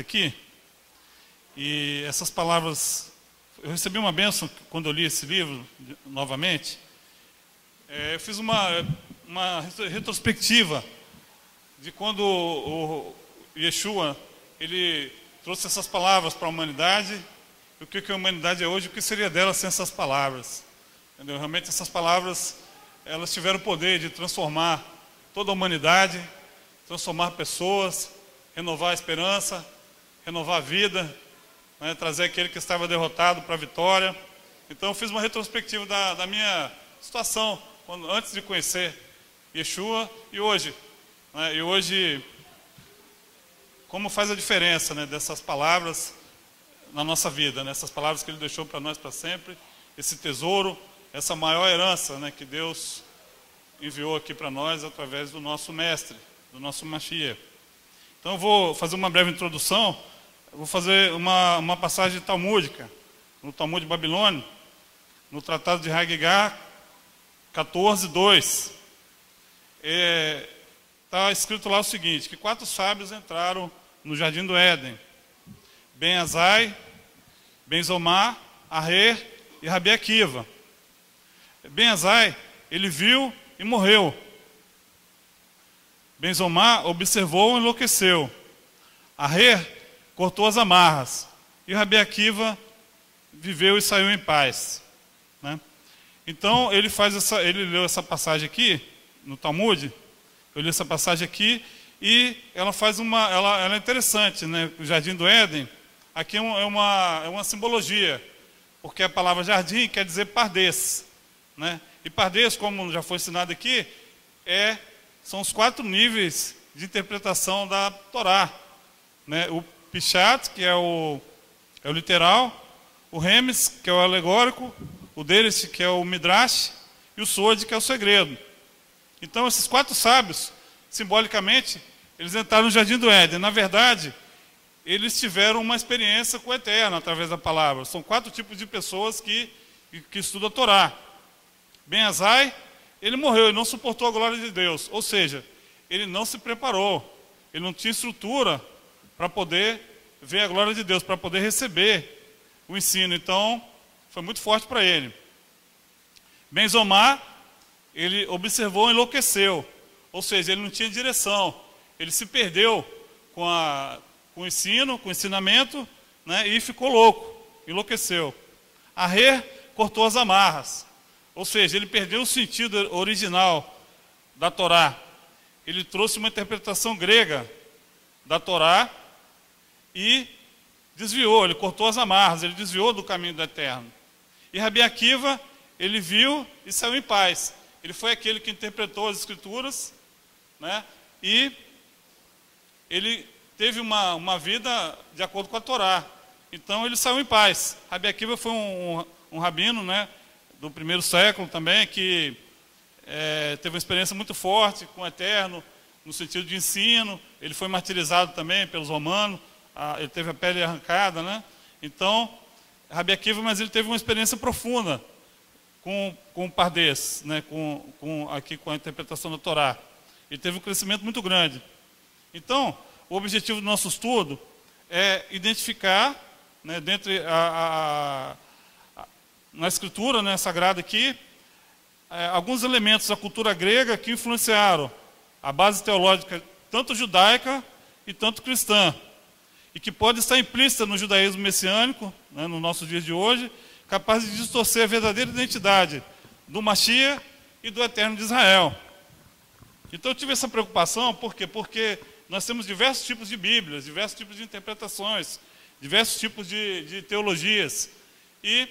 aqui. E essas palavras, eu recebi uma bênção quando eu li esse livro novamente. É, eu fiz uma, uma retrospectiva de quando o, o Yeshua ele trouxe essas palavras para a humanidade. O que, que a humanidade é hoje? O que seria dela sem essas palavras? Entendeu? Realmente essas palavras elas tiveram o poder de transformar toda a humanidade, transformar pessoas, renovar a esperança, renovar a vida, né, trazer aquele que estava derrotado para a vitória. Então eu fiz uma retrospectiva da, da minha situação quando, antes de conhecer Yeshua e hoje. Né, e hoje, como faz a diferença né, dessas palavras na nossa vida, né, essas palavras que Ele deixou para nós para sempre, esse tesouro, essa maior herança né, que Deus enviou aqui para nós através do nosso mestre, do nosso Machia. Então eu vou fazer uma breve introdução, eu vou fazer uma, uma passagem talmúdica, no Talmud Babilônio, no Tratado de Haggai 14, 2. Está é, tá escrito lá o seguinte, que quatro sábios entraram no Jardim do Éden. Ben Azai, Ben Zomar, Arre e Rabi Akiva. Ben Azai, ele viu e morreu. Benzomar observou e enlouqueceu. Arrer cortou as amarras. E Rabi Akiva viveu e saiu em paz. Né? Então ele faz essa, ele leu essa passagem aqui no Talmud. Eu li essa passagem aqui e ela faz uma, ela, ela é interessante, né? O Jardim do Éden aqui é, é uma, é uma simbologia, porque a palavra jardim quer dizer pardês, né? E pardês, como já foi ensinado aqui, é são os quatro níveis de interpretação da Torá. Né? O Pichat, que é o, é o literal, o Remes, que é o alegórico, o Deris, que é o Midrash, e o Sod, que é o segredo. Então, esses quatro sábios, simbolicamente, eles entraram no Jardim do Éden. Na verdade, eles tiveram uma experiência com o Eterno através da palavra. São quatro tipos de pessoas que, que, estudam a Torá. Ben Azai, ele morreu, ele não suportou a glória de Deus. Ou seja, ele não se preparou. Ele não tinha estrutura para poder ver a glória de Deus, para poder receber o ensino. Então, foi muito forte para ele. Benzomar, ele observou e enlouqueceu. Ou seja, ele não tinha direção. Ele se perdeu com, a, com o ensino, com o ensinamento, né, e ficou louco, enlouqueceu. Arre cortou as amarras. Ou seja, ele perdeu o sentido original da Torá. Ele trouxe uma interpretação grega da Torá e desviou, ele cortou as amarras, ele desviou do caminho do eterno. E Rabi Akiva, ele viu e saiu em paz. Ele foi aquele que interpretou as escrituras, né? E ele teve uma, uma vida de acordo com a Torá. Então ele saiu em paz. Rabi Akiva foi um, um, um rabino, né? do primeiro século também, que é, teve uma experiência muito forte com o Eterno, no sentido de ensino. Ele foi martirizado também pelos romanos, a, ele teve a pele arrancada, né? Então, Rabi Akiva, mas ele teve uma experiência profunda com, com o Pardês, né? com, com, aqui com a interpretação da Torá. Ele teve um crescimento muito grande. Então, o objetivo do nosso estudo é identificar, né, dentre a, a na escritura né, sagrada aqui, é, alguns elementos da cultura grega que influenciaram a base teológica tanto judaica e tanto cristã, e que pode estar implícita no judaísmo messiânico, né, no nosso dia de hoje, capaz de distorcer a verdadeira identidade do Machia e do Eterno de Israel. Então eu tive essa preocupação, por quê? Porque nós temos diversos tipos de Bíblias, diversos tipos de interpretações, diversos tipos de, de teologias. E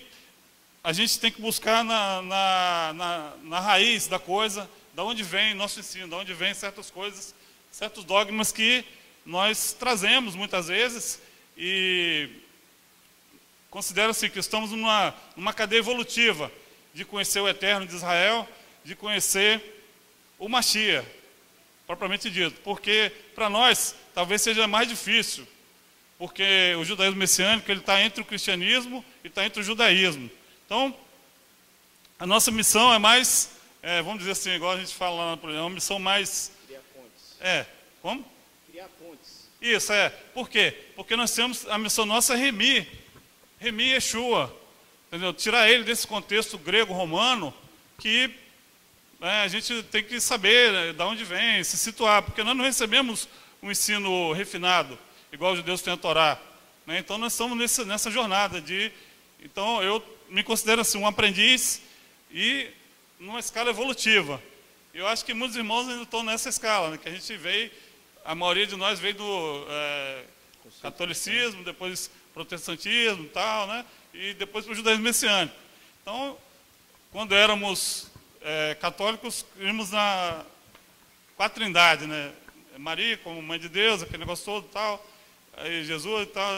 a gente tem que buscar na, na, na, na raiz da coisa, da onde vem nosso ensino, da onde vem certas coisas, certos dogmas que nós trazemos muitas vezes e considera-se que estamos numa, numa cadeia evolutiva de conhecer o Eterno de Israel, de conhecer o Machia, propriamente dito, porque para nós talvez seja mais difícil, porque o judaísmo messiânico ele está entre o cristianismo e está entre o judaísmo. Então, a nossa missão é mais, é, vamos dizer assim, igual a gente fala lá na é uma missão mais. Criar pontes. É, como? Isso, é. Por quê? Porque nós temos, a missão nossa é remir, remir Yeshua, entendeu? Tirar ele desse contexto grego-romano, que né, a gente tem que saber né, de onde vem, se situar, porque nós não recebemos um ensino refinado, igual os judeus têm a Torá. Né? Então nós estamos nessa, nessa jornada de. Então eu me considero assim um aprendiz e numa escala evolutiva. Eu acho que muitos irmãos ainda estão nessa escala, né? que a gente veio, a maioria de nós veio do é, catolicismo, depois protestantismo tal, né? e depois para o judaísmo messiânico. Então, quando éramos é, católicos, íamos na quatro trindade, né? Maria como mãe de Deus, aquele negócio todo e tal, aí Jesus e tal,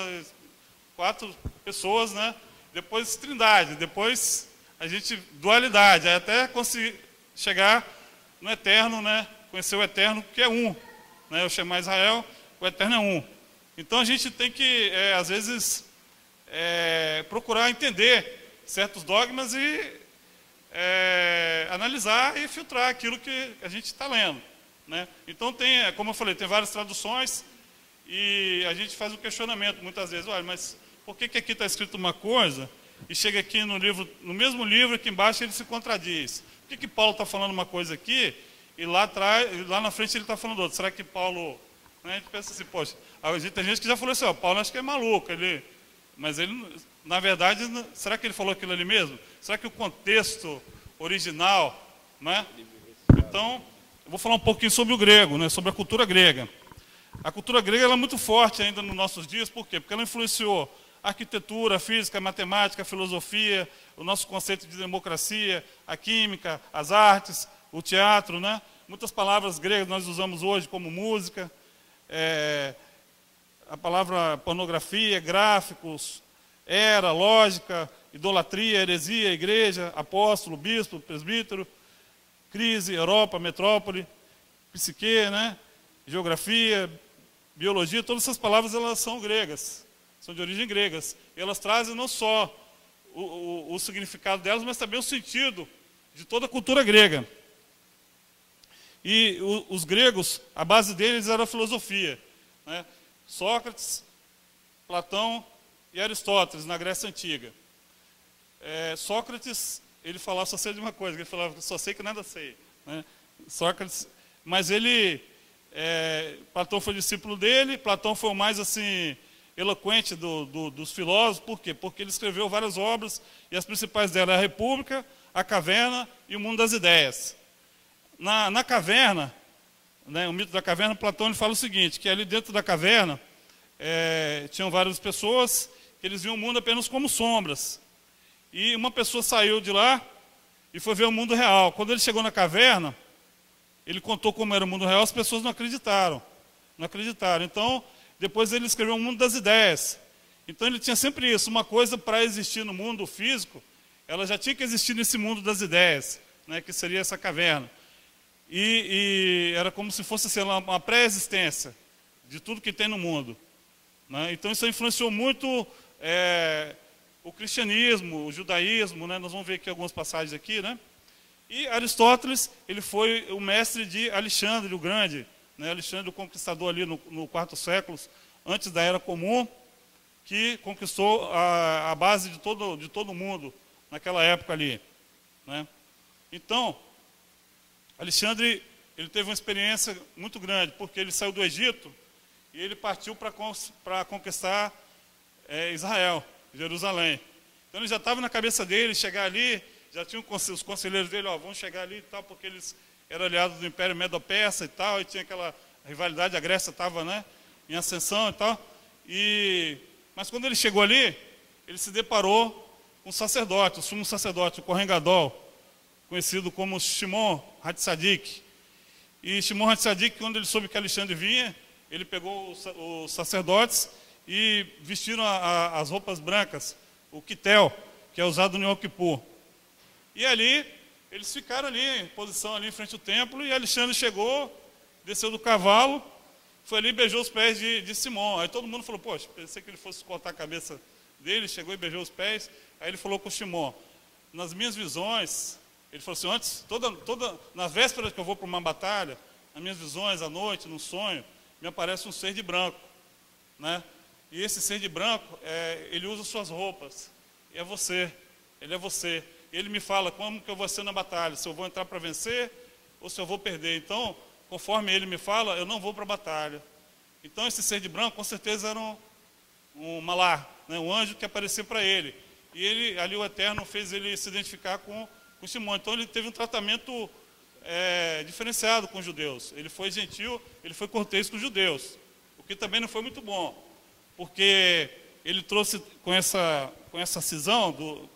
quatro pessoas, né? Depois trindade, depois a gente dualidade, até conseguir chegar no eterno, né? Conhecer o eterno que é um. Né? Eu chamo Israel, o eterno é um. Então a gente tem que, é, às vezes, é, procurar entender certos dogmas e é, analisar e filtrar aquilo que a gente está lendo. Né? Então tem, como eu falei, tem várias traduções e a gente faz um questionamento muitas vezes, olha, mas por que, que aqui está escrito uma coisa e chega aqui no livro, no mesmo livro aqui embaixo ele se contradiz? Por que, que Paulo está falando uma coisa aqui e lá atrás, lá na frente ele está falando outra? Será que Paulo. Né, a gente pensa assim, poxa, tem gente que já falou assim, ó, Paulo acho que é maluco, ele, mas ele, na verdade, será que ele falou aquilo ali mesmo? Será que o contexto original, né? Então, eu vou falar um pouquinho sobre o grego, né, sobre a cultura grega. A cultura grega é muito forte ainda nos nossos dias, por quê? Porque ela influenciou arquitetura, física, matemática, filosofia, o nosso conceito de democracia, a química, as artes, o teatro, né? Muitas palavras gregas nós usamos hoje como música, é, a palavra pornografia, gráficos, era, lógica, idolatria, heresia, igreja, apóstolo, bispo, presbítero, crise, Europa, metrópole, psique, né? geografia, biologia, todas essas palavras elas são gregas são de origem gregas. E elas trazem não só o, o, o significado delas, mas também o sentido de toda a cultura grega. E o, os gregos, a base deles era a filosofia. Né? Sócrates, Platão e Aristóteles, na Grécia Antiga. É, Sócrates, ele falava só sei de uma coisa, ele falava só sei que nada sei. Né? Sócrates, mas ele, é, Platão foi discípulo dele, Platão foi o mais assim, eloquente do, do, dos filósofos, por quê? Porque ele escreveu várias obras, e as principais delas é a República, a Caverna e o Mundo das Ideias. Na, na caverna, né, o mito da caverna, Platão fala o seguinte, que ali dentro da caverna é, tinham várias pessoas, que eles viam o mundo apenas como sombras. E uma pessoa saiu de lá e foi ver o mundo real. Quando ele chegou na caverna, ele contou como era o mundo real, as pessoas não acreditaram. Não acreditaram. Então, depois ele escreveu o mundo das ideias. Então ele tinha sempre isso, uma coisa para existir no mundo físico, ela já tinha que existir nesse mundo das ideias, né, que seria essa caverna. E, e era como se fosse sei uma pré-existência de tudo que tem no mundo. Né? Então isso influenciou muito é, o cristianismo, o judaísmo, né? nós vamos ver aqui algumas passagens aqui, né? E Aristóteles, ele foi o mestre de Alexandre o Grande, né, Alexandre o Conquistador ali no, no quarto século, antes da Era Comum, que conquistou a, a base de todo, de todo mundo naquela época ali. Né? Então, Alexandre ele teve uma experiência muito grande, porque ele saiu do Egito e ele partiu para conquistar é, Israel, Jerusalém. Então ele já estava na cabeça dele chegar ali, já tinha os conselheiros dele, ó, vão chegar ali e tal, porque eles era aliado do Império Medo-Persa e tal, e tinha aquela rivalidade, a Grécia estava né, em ascensão e tal. E, mas quando ele chegou ali, ele se deparou com o sacerdote, o sumo sacerdote, o Correngadol, conhecido como Shimon Hatzadik. E Shimon Hatzadik, quando ele soube que Alexandre vinha, ele pegou os sacerdotes e vestiram a, a, as roupas brancas, o quitel, que é usado no Yom Kippur. E ali eles ficaram ali, em posição ali em frente ao templo, e Alexandre chegou, desceu do cavalo, foi ali e beijou os pés de, de Simão. Aí todo mundo falou, poxa, pensei que ele fosse cortar a cabeça dele, chegou e beijou os pés. Aí ele falou com Simão, nas minhas visões, ele falou assim, antes, toda, toda, na véspera que eu vou para uma batalha, nas minhas visões, à noite, num sonho, me aparece um ser de branco. né? E esse ser de branco, é, ele usa suas roupas. É você. Ele é você. Ele me fala como que eu vou ser na batalha, se eu vou entrar para vencer ou se eu vou perder. Então, conforme ele me fala, eu não vou para a batalha. Então, esse ser de branco, com certeza, era um, um malá, né? um anjo que apareceu para ele. E ele, ali o Eterno fez ele se identificar com, com Simão. Então, ele teve um tratamento é, diferenciado com os judeus. Ele foi gentil, ele foi cortês com os judeus. O que também não foi muito bom porque ele trouxe com essa, com essa cisão do,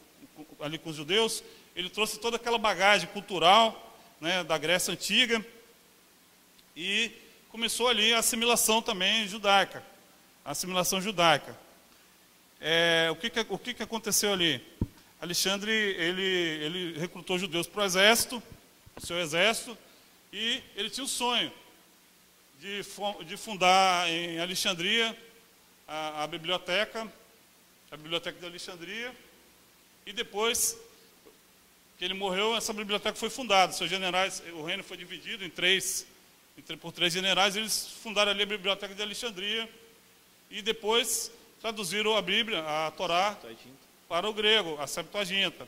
ali com os judeus, ele trouxe toda aquela bagagem cultural né, da Grécia Antiga e começou ali a assimilação também judaica, a assimilação judaica. É, o que, que, o que, que aconteceu ali? Alexandre, ele, ele recrutou judeus para o exército, o seu exército, e ele tinha o sonho de, de fundar em Alexandria a, a biblioteca, a biblioteca de Alexandria, e depois que ele morreu, essa biblioteca foi fundada. Seus generais, o reino foi dividido em três, por três generais, eles fundaram ali a biblioteca de Alexandria e depois traduziram a Bíblia, a Torá, para o grego, a Septuaginta.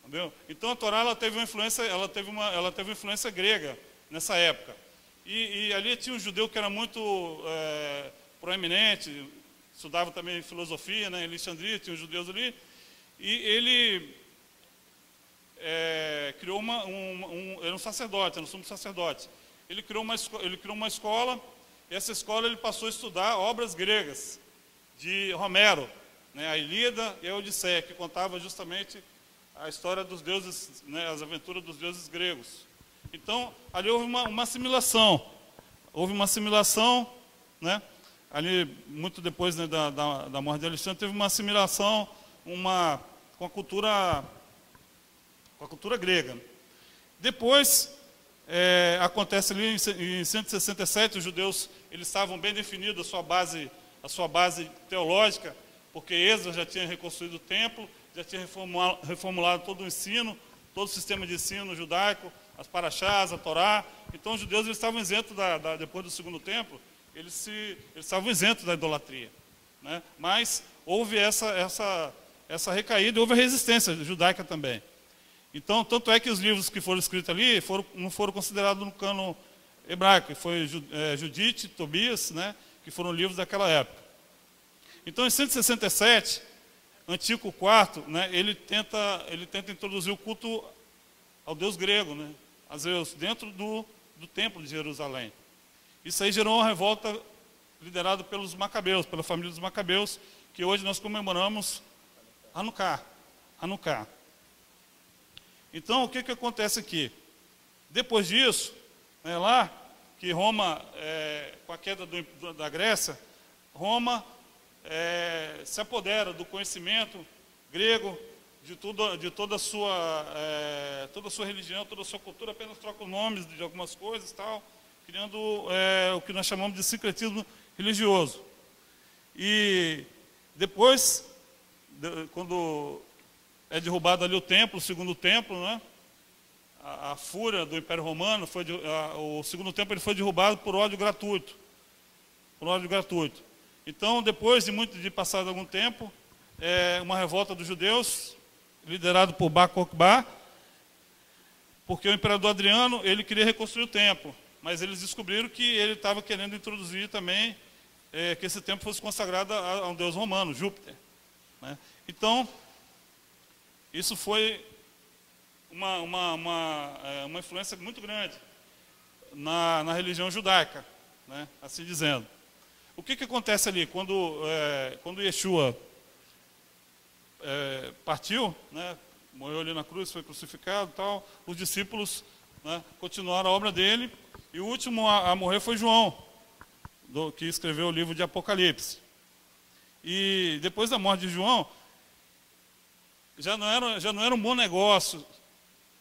Entendeu? Então a Torá ela teve uma influência, ela teve uma, ela teve uma influência grega nessa época. E, e ali tinha um judeu que era muito é, proeminente, estudava também filosofia, né, em Alexandria, tinha os judeus ali, e ele é, criou uma, um, um, era um sacerdote, era um sumo sacerdote. Ele criou uma, ele criou uma escola, e essa escola ele passou a estudar obras gregas, de Romero, né, a Ilíada e a Odisseia, que contava justamente a história dos deuses, né, as aventuras dos deuses gregos. Então, ali houve uma, uma assimilação, houve uma assimilação, né, ali, muito depois né, da, da, da, morte de Alexandre, teve uma assimilação uma, com, a cultura, com a cultura grega. Depois, é, acontece ali em, em 167, os judeus eles estavam bem definidos a sua base, a sua base teológica, porque Esdras já tinha reconstruído o templo, já tinha reformulado, reformulado todo o ensino, todo o sistema de ensino judaico, as paraxás, a Torá. Então, os judeus eles estavam isentos, da, da, depois do segundo templo, eles, se, eles estavam isentos da idolatria. Né? Mas houve essa, essa, essa recaída, houve a resistência judaica também. Então, tanto é que os livros que foram escritos ali foram, não foram considerados no cano hebraico, foi é, Judite, Tobias, né, que foram livros daquela época. Então, em 167, Antíoco IV, né, ele, tenta, ele tenta introduzir o culto ao deus grego, né, a Zeus, dentro do, do templo de Jerusalém. Isso aí gerou uma revolta liderada pelos Macabeus, pela família dos Macabeus, que hoje nós comemoramos Hanukkah. Hanukkah. Então, o que, que acontece aqui? Depois disso, né, lá, que Roma, é, com a queda do, da Grécia, Roma é, se apodera do conhecimento grego, de, tudo, de toda, a sua, é, toda a sua religião, toda a sua cultura, apenas troca nomes de algumas coisas e tal criando é, o que nós chamamos de sincretismo religioso. E depois, de, quando é derrubado ali o templo, o segundo templo, né? A, a fúria do Império Romano, foi de, a, o segundo templo ele foi derrubado por ódio gratuito. Por ódio gratuito. Então, depois de muito de passado algum tempo, é, uma revolta dos judeus, liderado por Bar Kokhba, porque o imperador Adriano ele queria reconstruir o templo mas eles descobriram que ele estava querendo introduzir também é, que esse templo fosse consagrado a, a um deus romano, Júpiter. Né? Então, isso foi uma, uma, uma, é, uma influência muito grande na, na religião judaica, né? assim dizendo. O que, que acontece ali? Quando, é, quando Yeshua é, partiu, né? morreu ali na cruz, foi crucificado tal, os discípulos né? continuaram a obra dele e o último a, a morrer foi João, do, que escreveu o livro de Apocalipse. E depois da morte de João, já não era, já não era um bom negócio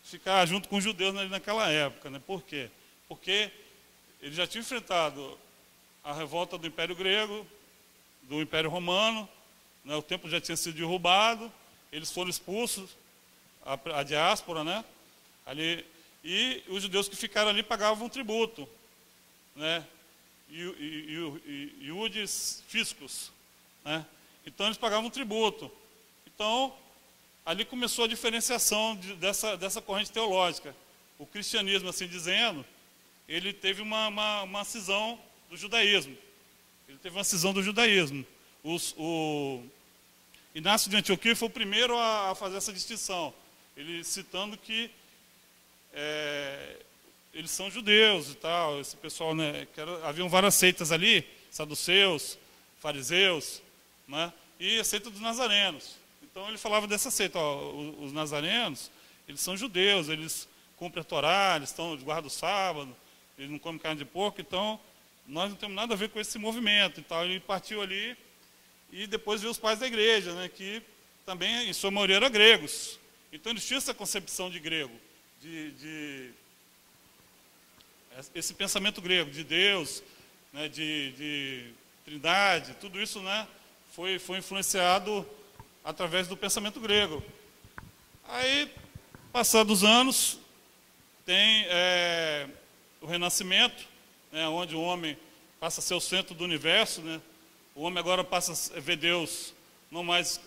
ficar junto com os judeus naquela época. Né? Por quê? Porque ele já tinha enfrentado a revolta do Império Grego, do Império Romano, né? o templo já tinha sido derrubado, eles foram expulsos, a, a diáspora, né? Ali e os judeus que ficaram ali pagavam um tributo. Né? iudes fiscus. Né? Então eles pagavam tributo. Então, ali começou a diferenciação de, dessa, dessa corrente teológica. O cristianismo, assim dizendo, ele teve uma, uma, uma cisão do judaísmo. Ele teve uma cisão do judaísmo. Os, o Inácio de Antioquia foi o primeiro a, a fazer essa distinção. Ele citando que é, eles são judeus e tal, esse pessoal, né, era, haviam várias seitas ali, saduceus, fariseus, né, e a seita dos nazarenos. Então ele falava dessa seita, ó, os, os nazarenos, eles são judeus, eles cumprem a Torá, eles estão guardam o sábado, eles não comem carne de porco, então nós não temos nada a ver com esse movimento. Então ele partiu ali e depois veio os pais da igreja, né, que também, em sua maioria, eram gregos. Então eles tinham essa concepção de grego, de, de esse pensamento grego de Deus, né, de, de, trindade, tudo isso né, foi, foi influenciado através do pensamento grego. Aí, passados anos, tem é, o renascimento, né, onde o homem passa a ser o centro do universo. Né, o homem agora passa a ver Deus não mais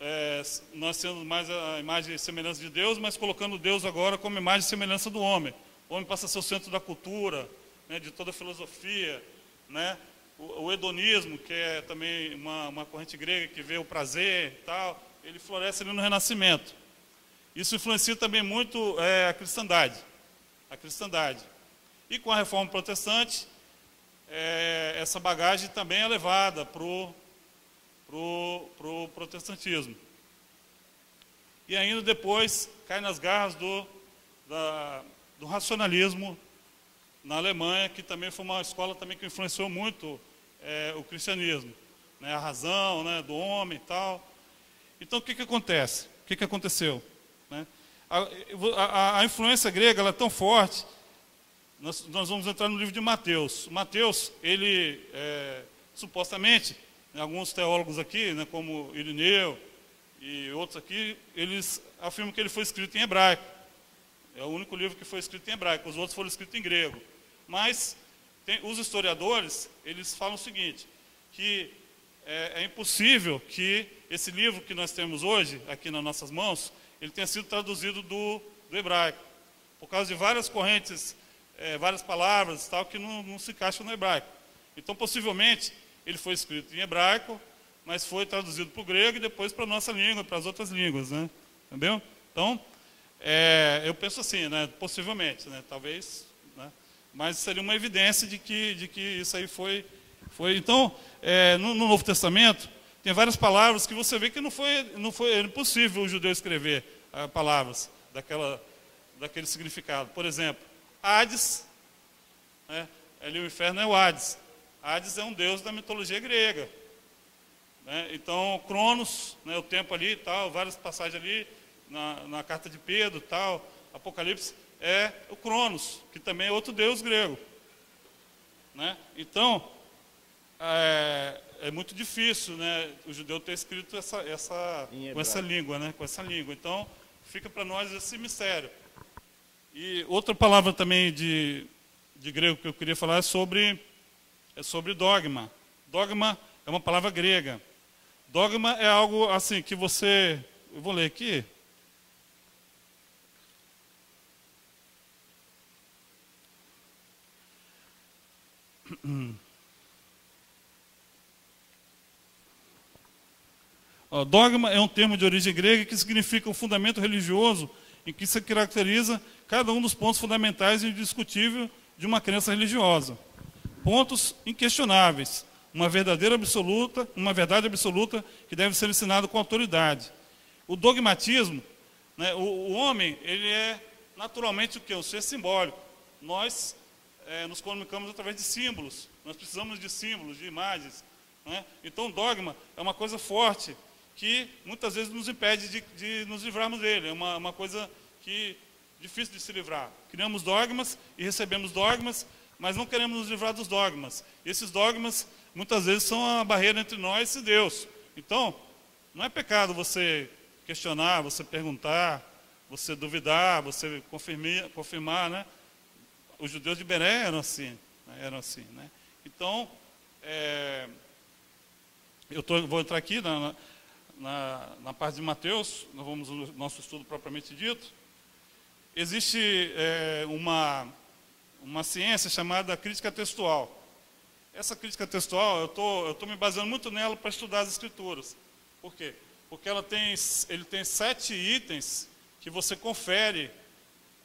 é, nós sendo mais a imagem e semelhança de Deus, mas colocando Deus agora como imagem e semelhança do homem. O homem passa a ser o centro da cultura, né, de toda a filosofia, né? O, o, hedonismo, que é também uma, uma corrente grega que vê o prazer e tal, ele floresce ali no Renascimento. Isso influencia também muito é, a cristandade, a cristandade. E com a reforma protestante, é, essa bagagem também é levada para o pro, pro protestantismo. E ainda depois cai nas garras do, da, do racionalismo na Alemanha, que também foi uma escola também que influenciou muito é, o cristianismo, né, a razão né, do homem e tal. Então, o que, que acontece? O que, que aconteceu? Né? A, a, a, influência grega é tão forte, nós, nós, vamos entrar no livro de Mateus. Mateus, ele, é, supostamente, né, alguns teólogos aqui, né, como Irineu e outros aqui, eles afirmam que ele foi escrito em hebraico. É o único livro que foi escrito em hebraico, os outros foram escritos em grego. Mas tem, os historiadores, eles falam o seguinte, que é, é, impossível que esse livro que nós temos hoje, aqui nas nossas mãos, ele tenha sido traduzido do, do hebraico. Por causa de várias correntes, é, várias palavras tal, que não, não se encaixam no hebraico. Então, possivelmente, ele foi escrito em hebraico, mas foi traduzido para o grego e depois para a nossa língua, para as outras línguas, né? Entendeu? Então, é, eu penso assim, né, possivelmente, né, talvez, né, mas seria uma evidência de que, de que isso aí foi. foi então, é, no, no, Novo Testamento, tem várias palavras que você vê que não foi, não foi é impossível o judeu escrever ah, palavras daquela, daquele significado. Por exemplo, Hades, né, ali o inferno é o Hades. Hades é um deus da mitologia grega. Né, então, Cronos, né, o tempo ali e tal, várias passagens ali, na, na carta de Pedro tal, Apocalipse, é o Cronos, que também é outro deus grego. Né? Então, é, é, muito difícil né, o judeu ter escrito essa, essa, com essa língua, né, com essa língua. Então, fica para nós esse mistério. E outra palavra também de, de grego que eu queria falar é sobre, é sobre dogma. Dogma é uma palavra grega. Dogma é algo assim que você. Eu vou ler aqui. Dogma é um termo de origem grega que significa um fundamento religioso em que se caracteriza cada um dos pontos fundamentais e indiscutíveis de uma crença religiosa. Pontos inquestionáveis, uma verdadeira absoluta, uma verdade absoluta que deve ser ensinada com autoridade. O dogmatismo, né, o, o, homem, ele é naturalmente o que? Um ser simbólico. Nós é, nos comunicamos através de símbolos. Nós precisamos de símbolos, de imagens. Né? Então, dogma é uma coisa forte que muitas vezes nos impede de, de nos livrarmos dele. É uma, uma coisa que difícil de se livrar. Criamos dogmas e recebemos dogmas, mas não queremos nos livrar dos dogmas. E esses dogmas muitas vezes são a barreira entre nós e Deus. Então, não é pecado você questionar, você perguntar, você duvidar, você confirmar, confirmar né? os judeus de Beré eram assim. Né? Eram assim, né? Então, é, eu tô, vou entrar aqui na, na, na, parte de Mateus, nós vamos no nosso estudo propriamente dito. Existe é, uma, uma ciência chamada crítica textual. Essa crítica textual, eu tô, estou tô me baseando muito nela para estudar as escrituras. Por quê? Porque ela tem, ele tem sete itens que você confere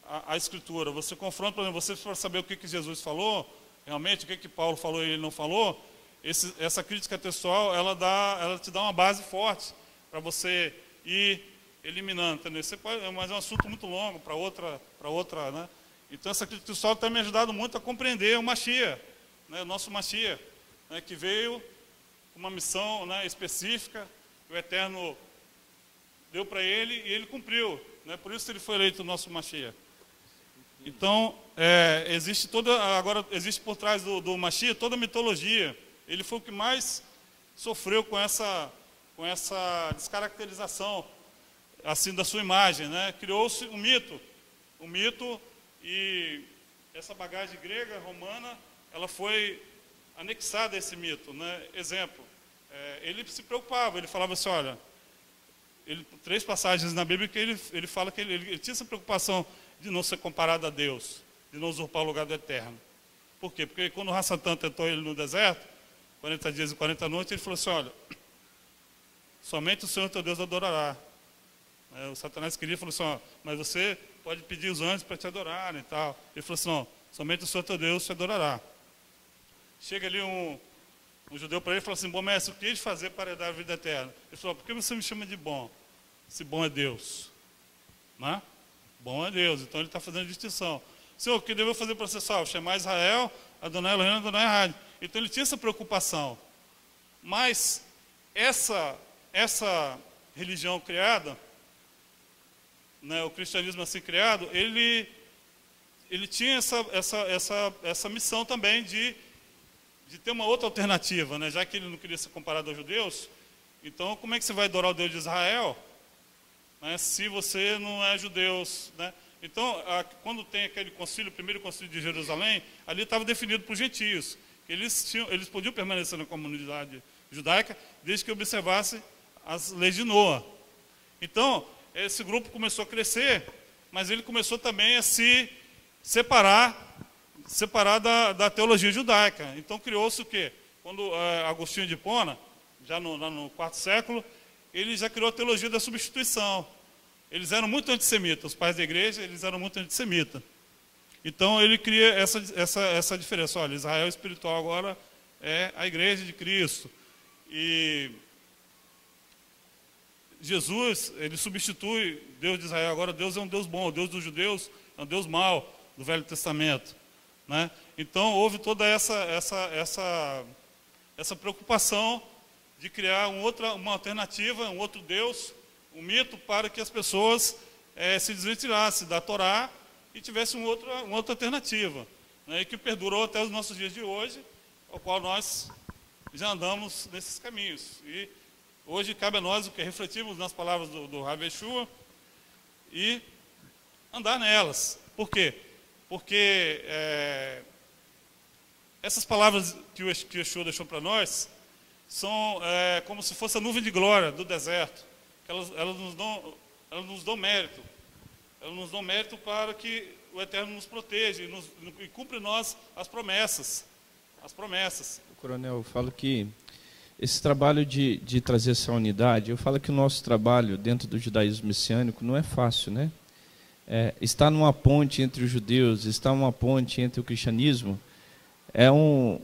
a, a escritura. Você confronta, por exemplo, você para saber o que, que Jesus falou, realmente, o que, que Paulo falou e ele não falou, esse, essa crítica textual, ela, dá, ela te dá uma base forte para você ir eliminando, entendeu? Você pode, mas é um assunto muito longo para outra, para outra, né? Então essa crítica textual tem me ajudado muito a compreender o Machia, né? o nosso Machia, né? que veio com uma missão né, específica, que o Eterno deu para ele e ele cumpriu. Né? Por isso ele foi eleito o nosso Machia. Então, é, existe toda, agora existe por trás do, do Machia toda a mitologia. Ele foi o que mais sofreu com essa, com essa descaracterização assim da sua imagem, né? Criou-se um mito, um mito e essa bagagem grega, romana, ela foi anexada a esse mito, né? Exemplo, é, ele se preocupava, ele falava assim, olha, ele, três passagens na Bíblia que ele, ele fala que ele, ele tinha essa preocupação de não ser comparado a Deus, de não usurpar o lugar do eterno. Por quê? Porque quando o Rassatan tentou ele no deserto, 40 dias e 40 noites, ele falou assim: olha, somente o Senhor teu Deus adorará. É, o Satanás queria, falou assim: ó, mas você pode pedir os anjos para te adorarem e tal. Ele falou assim: não, somente o Senhor teu Deus te adorará. Chega ali um, um judeu para ele e falou assim: bom mestre, o que de fazer para dar a vida eterna? Ele falou: por que você me chama de bom? Se bom é Deus. Não é? Bom é Deus, então ele está fazendo distinção. Senhor, o que devo fazer para ser salvo? Chamar Israel, Adonai Elohim, Adonai Errado. Então ele tinha essa preocupação. Mas essa, essa religião criada, né, o cristianismo assim criado, ele, ele tinha essa, essa, essa, essa missão também de, de ter uma outra alternativa, né, já que ele não queria ser comparado aos judeus. Então, como é que você vai adorar o Deus de Israel né, se você não é judeu. Né? Então, a, quando tem aquele concílio, o primeiro concílio de Jerusalém, ali estava definido para os gentios, eles, tinham, eles podiam permanecer na comunidade judaica desde que observassem as leis de Noa. Então, esse grupo começou a crescer, mas ele começou também a se separar, separar da, da teologia judaica. Então criou-se o quê? Quando é, Agostinho de Pona, já no, no quarto século, ele já criou a teologia da substituição. Eles eram muito antissemitas, os pais da igreja, eles eram muito antissemitas. Então ele cria essa, essa, essa diferença. Olha, Israel espiritual agora é a igreja de Cristo. E Jesus, ele substitui Deus de Israel. Agora Deus é um Deus bom, o Deus dos judeus é um Deus mau do Velho Testamento. Né? Então houve toda essa, essa, essa, essa preocupação de criar um outra, uma alternativa, um outro Deus, um mito para que as pessoas é, se desvencilhassem da Torá e tivessem uma outra, uma outra alternativa, né, e que perdurou até os nossos dias de hoje, ao qual nós já andamos nesses caminhos. E hoje cabe a nós o que refletimos nas palavras do, do Yeshua e andar nelas. Por quê? Porque é, essas palavras que o Yeshua deixou para nós, são é, como se fosse a nuvem de glória do deserto. Elas, elas, nos dão, elas nos dão mérito. Elas nos dão mérito para que o Eterno nos proteja e, nos, e cumpre nós as promessas. As promessas. Coronel, eu falo que esse trabalho de, de trazer essa unidade, eu falo que o nosso trabalho dentro do judaísmo messiânico não é fácil, né? É, está numa ponte entre os judeus, está numa ponte entre o cristianismo, é um,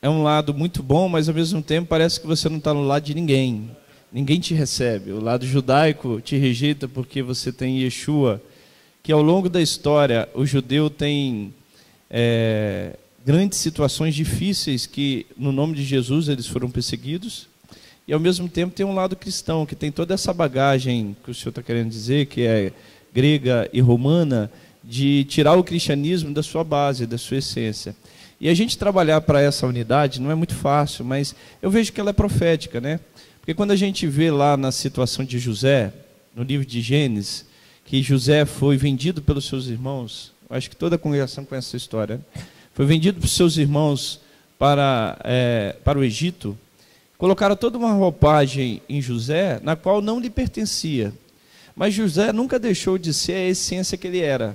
é um lado muito bom, mas ao mesmo tempo parece que você não está no lado de ninguém. Ninguém te recebe. O lado judaico te rejeita porque você tem Yeshua, que ao longo da história o judeu tem é, grandes situações difíceis que no nome de Jesus eles foram perseguidos. E ao mesmo tempo tem um lado cristão que tem toda essa bagagem que o senhor está querendo dizer, que é grega e romana, de tirar o cristianismo da sua base, da sua essência. E a gente trabalhar para essa unidade não é muito fácil, mas eu vejo que ela é profética, né? Porque quando a gente vê lá na situação de José, no livro de Gênesis, que José foi vendido pelos seus irmãos, acho que toda a congregação conhece essa história, né? Foi vendido por seus irmãos para, é, para o Egito, colocaram toda uma roupagem em José, na qual não lhe pertencia. Mas José nunca deixou de ser a essência que ele era.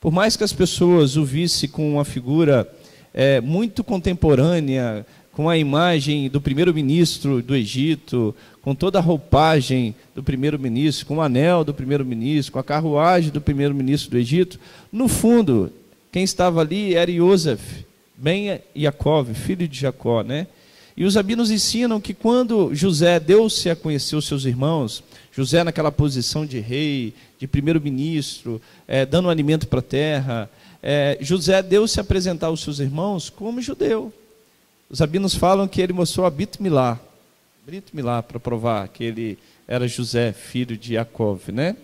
Por mais que as pessoas o vissem com uma figura é, muito contemporânea, com a imagem do primeiro-ministro do Egito, com toda a roupagem do primeiro-ministro, com o anel do primeiro-ministro, com a carruagem do primeiro-ministro do Egito, no fundo, quem estava ali era Yosef, ben Yaakov, filho de Jacó, né? E os rabinos ensinam que quando José deu-se a conhecer os seus irmãos, José naquela posição de rei, de primeiro-ministro, é, dando alimento para a terra, é, José deu-se a apresentar aos seus irmãos como judeu. Os rabinos falam que ele mostrou a Brit Brit Milá, para provar que ele era José, filho de Jacob, né?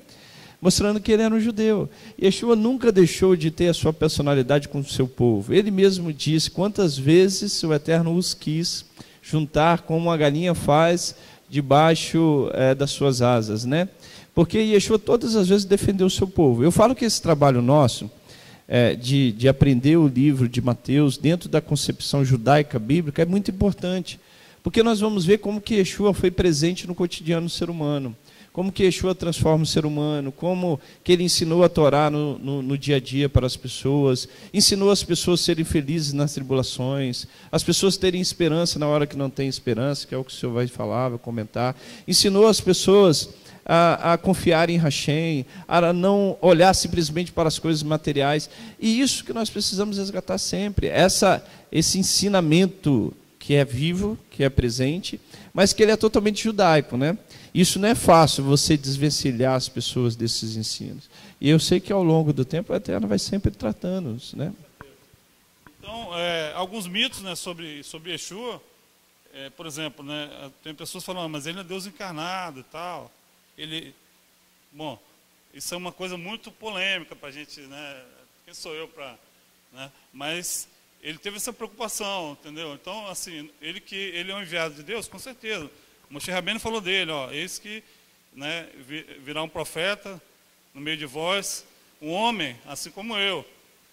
Mostrando que ele era um judeu. Yeshua nunca deixou de ter a sua personalidade com o seu povo. Ele mesmo disse quantas vezes o Eterno os quis juntar como a galinha faz debaixo é, das suas asas, né? Porque Yeshua todas as vezes defendeu o seu povo. Eu falo que esse trabalho nosso, é, de, de aprender o livro de Mateus dentro da concepção judaica bíblica é muito importante, porque nós vamos ver como que Yeshua foi presente no cotidiano do ser humano, como que Yeshua transforma o ser humano, como que ele ensinou a Torá no, no, no dia a dia para as pessoas, ensinou as pessoas a serem felizes nas tribulações, as pessoas terem esperança na hora que não tem esperança, que é o que o Senhor vai falar, vai comentar, ensinou as pessoas a, a confiar em Hashem, a não olhar simplesmente para as coisas materiais. E isso que nós precisamos resgatar sempre, essa, esse ensinamento que é vivo, que é presente, mas que ele é totalmente judaico, né? Isso não é fácil, você desvencilhar as pessoas desses ensinos. E eu sei que ao longo do tempo a Eterna vai sempre tratando-os, né? Então, é, alguns mitos né, sobre, sobre Yeshua, é, por exemplo, né, tem pessoas falando, ah, mas ele é Deus encarnado e tal ele, bom, isso é uma coisa muito polêmica para a gente, né? Quem sou eu para, né? Mas ele teve essa preocupação, entendeu? Então, assim, ele que ele é um enviado de Deus, com certeza. Moshe Rabbeinu falou dele, ó, eis que, né, virá um profeta no meio de vós, um homem, assim como eu.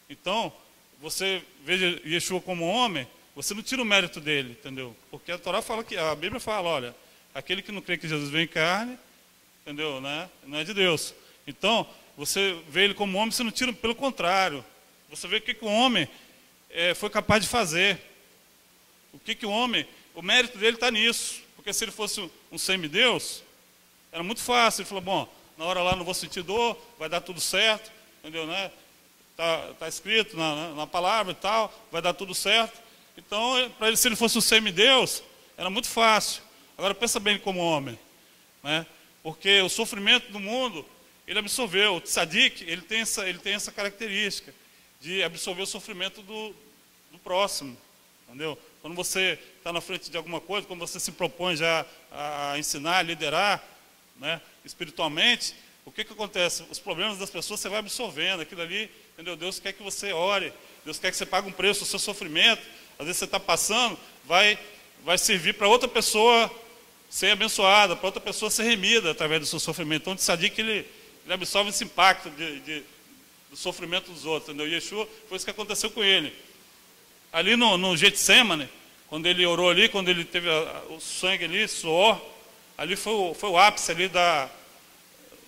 Então, você veja Yeshua como homem, você não tira o mérito dele, entendeu? Porque a Torá fala que, a Bíblia fala, olha, aquele que não crê que Jesus veio em carne, entendeu? Né? Não é de Deus. Então, você vê ele como homem, você não tira, pelo contrário. Você vê o que, que o homem é, foi capaz de fazer. O que, que o homem, o mérito dele está nisso. Porque se ele fosse um semideus, era muito fácil. Ele falou, bom, na hora lá não vou sentir dor, vai dar tudo certo, entendeu? Né? Tá, tá escrito na, na palavra e tal, vai dar tudo certo. Então, para ele, se ele fosse um semideus, era muito fácil. Agora pensa bem como homem, né? Porque o sofrimento do mundo, ele absorveu. O tzadik, ele tem essa, ele tem essa característica de absorver o sofrimento do, do próximo. Entendeu? Quando você está na frente de alguma coisa, quando você se propõe já a ensinar, a liderar né, espiritualmente, o que, que acontece? Os problemas das pessoas você vai absorvendo, aquilo ali, entendeu? Deus quer que você ore, Deus quer que você pague um preço, o seu sofrimento, às vezes você está passando, vai, vai servir para outra pessoa ser abençoada, para outra pessoa ser remida através do seu sofrimento. Então, de que ele, ele absorve esse impacto de, de, do sofrimento dos outros. Entendeu? Yeshua, foi isso que aconteceu com ele. Ali no, no Getsemane, quando ele orou ali, quando ele teve o sangue ali, suor, ali foi foi o ápice ali da,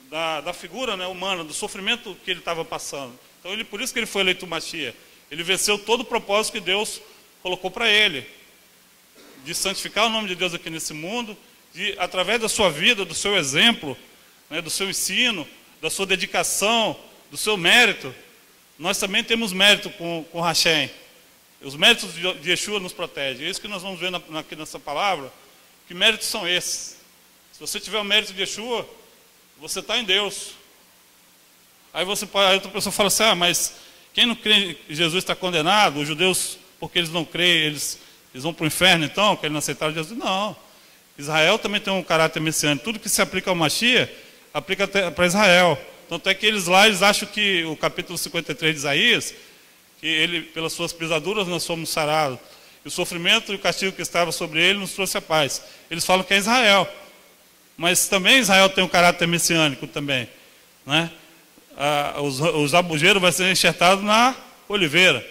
da, da figura né, humana, do sofrimento que ele estava passando. Então, ele, por isso que ele foi eleito Machia. Ele venceu todo o propósito que Deus colocou para ele, de santificar o nome de Deus aqui nesse mundo, de, através da sua vida, do seu exemplo, né, do seu ensino, da sua dedicação, do seu mérito, nós também temos mérito com, com Hashem. Os méritos de, Yeshua nos protegem. É isso que nós vamos ver na, aqui nessa palavra. Que méritos são esses? Se você tiver o mérito de Yeshua, você está em Deus. Aí você aí outra pessoa fala assim, ah, mas quem não crê que Jesus está condenado, os judeus, porque eles não creem, eles, eles vão para o inferno então, que eles não aceitaram Jesus? Não. Israel também tem um caráter messiânico. Tudo que se aplica ao Machia, aplica para Israel. Tanto é que eles lá, eles acham que o capítulo 53 de Isaías, que ele, pelas suas pisaduras nós fomos sarados. E o sofrimento e o castigo que estava sobre ele nos trouxe a paz. Eles falam que é Israel. Mas também Israel tem um caráter messiânico também. Né? Ah, os, os vai ser enxertado na oliveira.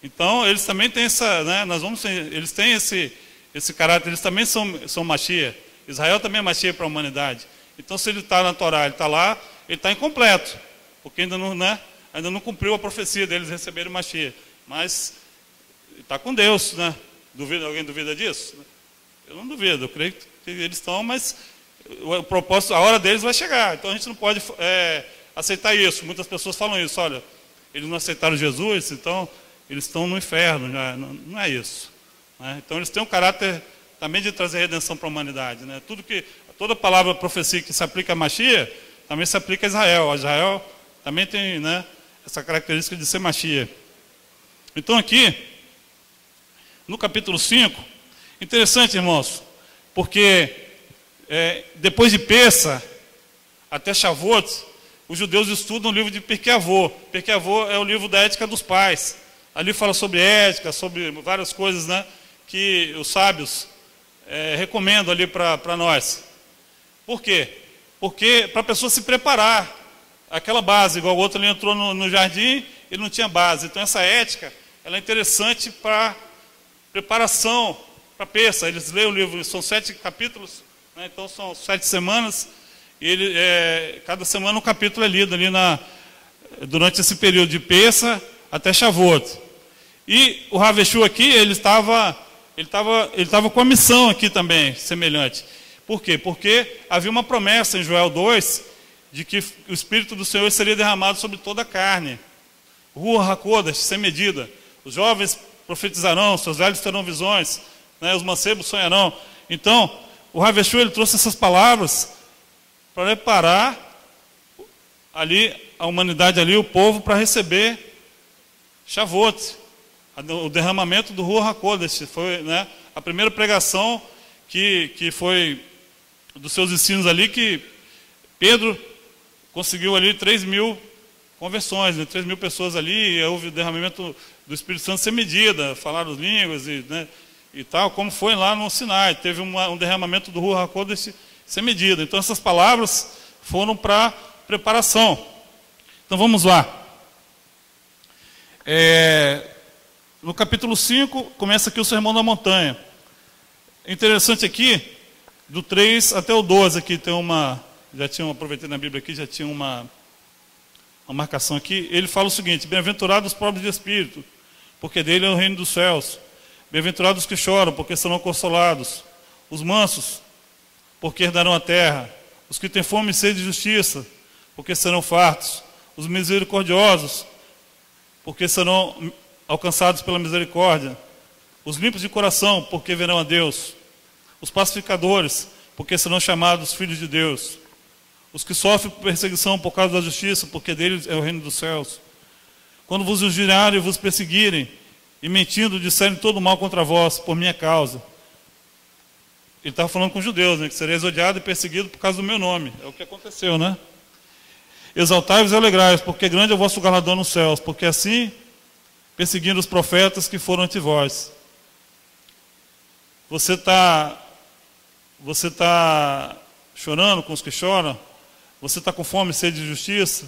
Então, eles também têm essa, né, nós vamos, eles têm esse, esse caráter, eles também são, são Machia. Israel também é Machia para a humanidade. Então, se ele está na Torá, ele está lá, ele está incompleto, porque ainda não, né, ainda não cumpriu a profecia deles receberem Machia. Mas está com Deus, né? Duvida, alguém duvida disso? Eu não duvido, eu creio que eles estão, mas o propósito, a hora deles vai chegar. Então a gente não pode é, aceitar isso. Muitas pessoas falam isso, olha, eles não aceitaram Jesus, então eles estão no inferno. Já, não, não é isso. Né? Então eles têm um caráter também de trazer redenção para a humanidade. Né? Tudo que, toda palavra profecia que se aplica a Machia, também se aplica a Israel. A Israel também tem né, essa característica de ser Machia. Então aqui, no capítulo 5, interessante, irmãos, porque é, depois de Peça, até Shavuot, os judeus estudam o livro de Pirkei Avô. Pirkei Avô é o livro da ética dos pais. Ali fala sobre ética, sobre várias coisas né, que os sábios é, recomendam ali para nós. Por quê? Porque para a pessoa se preparar, aquela base, igual o outro ali entrou no, no jardim, ele não tinha base. Então essa ética, ela é interessante para preparação para peça. Eles leem o livro, são sete capítulos, né? então são sete semanas, e ele, é, cada semana um capítulo é lido ali na, durante esse período de peça até Shavuot. E o Raveshu aqui, ele estava ele estava ele com a missão aqui também, semelhante. Por quê? Porque havia uma promessa em Joel 2 de que o Espírito do Senhor seria derramado sobre toda a carne. Rua Hakodash, sem medida. Os jovens profetizarão, seus velhos terão visões, né, os mancebos sonharão. Então, o Raveshu, ele trouxe essas palavras para preparar ali a humanidade ali, o povo, para receber Shavuot, o derramamento do Rua HaKodesh. Foi né, a primeira pregação que, que foi dos seus ensinos ali, que Pedro conseguiu ali 3 mil conversões, né, 3 mil pessoas ali, e houve derramamento do Espírito Santo sem medida, falaram línguas e, né, e tal, como foi lá no Sinai, teve uma, um derramamento do Ruach HaKodesh sem medida. Então essas palavras foram para preparação. Então vamos lá. É, no capítulo 5, começa aqui o Sermão da Montanha. Interessante aqui, do 3 até o 12, aqui tem uma, já tinha, aproveitei na Bíblia aqui, já tinha uma, uma marcação aqui. Ele fala o seguinte: Bem-aventurados os pobres de espírito, porque dele é o reino dos céus. Bem-aventurados os que choram, porque serão consolados. Os mansos, porque herdarão a terra. Os que têm fome e sede de justiça, porque serão fartos. Os misericordiosos, porque serão alcançados pela misericórdia. Os limpos de coração, porque verão a Deus. Os pacificadores, porque serão chamados filhos de Deus. Os que sofrem perseguição por causa da justiça, porque deles é o reino dos céus. Quando vos injuriarem e vos perseguirem, e mentindo disserem todo mal contra vós, por minha causa. Ele estava falando com os judeus, né, que seria odiado e perseguido por causa do meu nome. É o que aconteceu, né? Exaltai-vos e alegrai-vos, porque grande é o vosso galardão nos céus, porque assim perseguindo os profetas que foram ante vós. Você está você tá chorando com os que choram? Você está com fome e sede de justiça?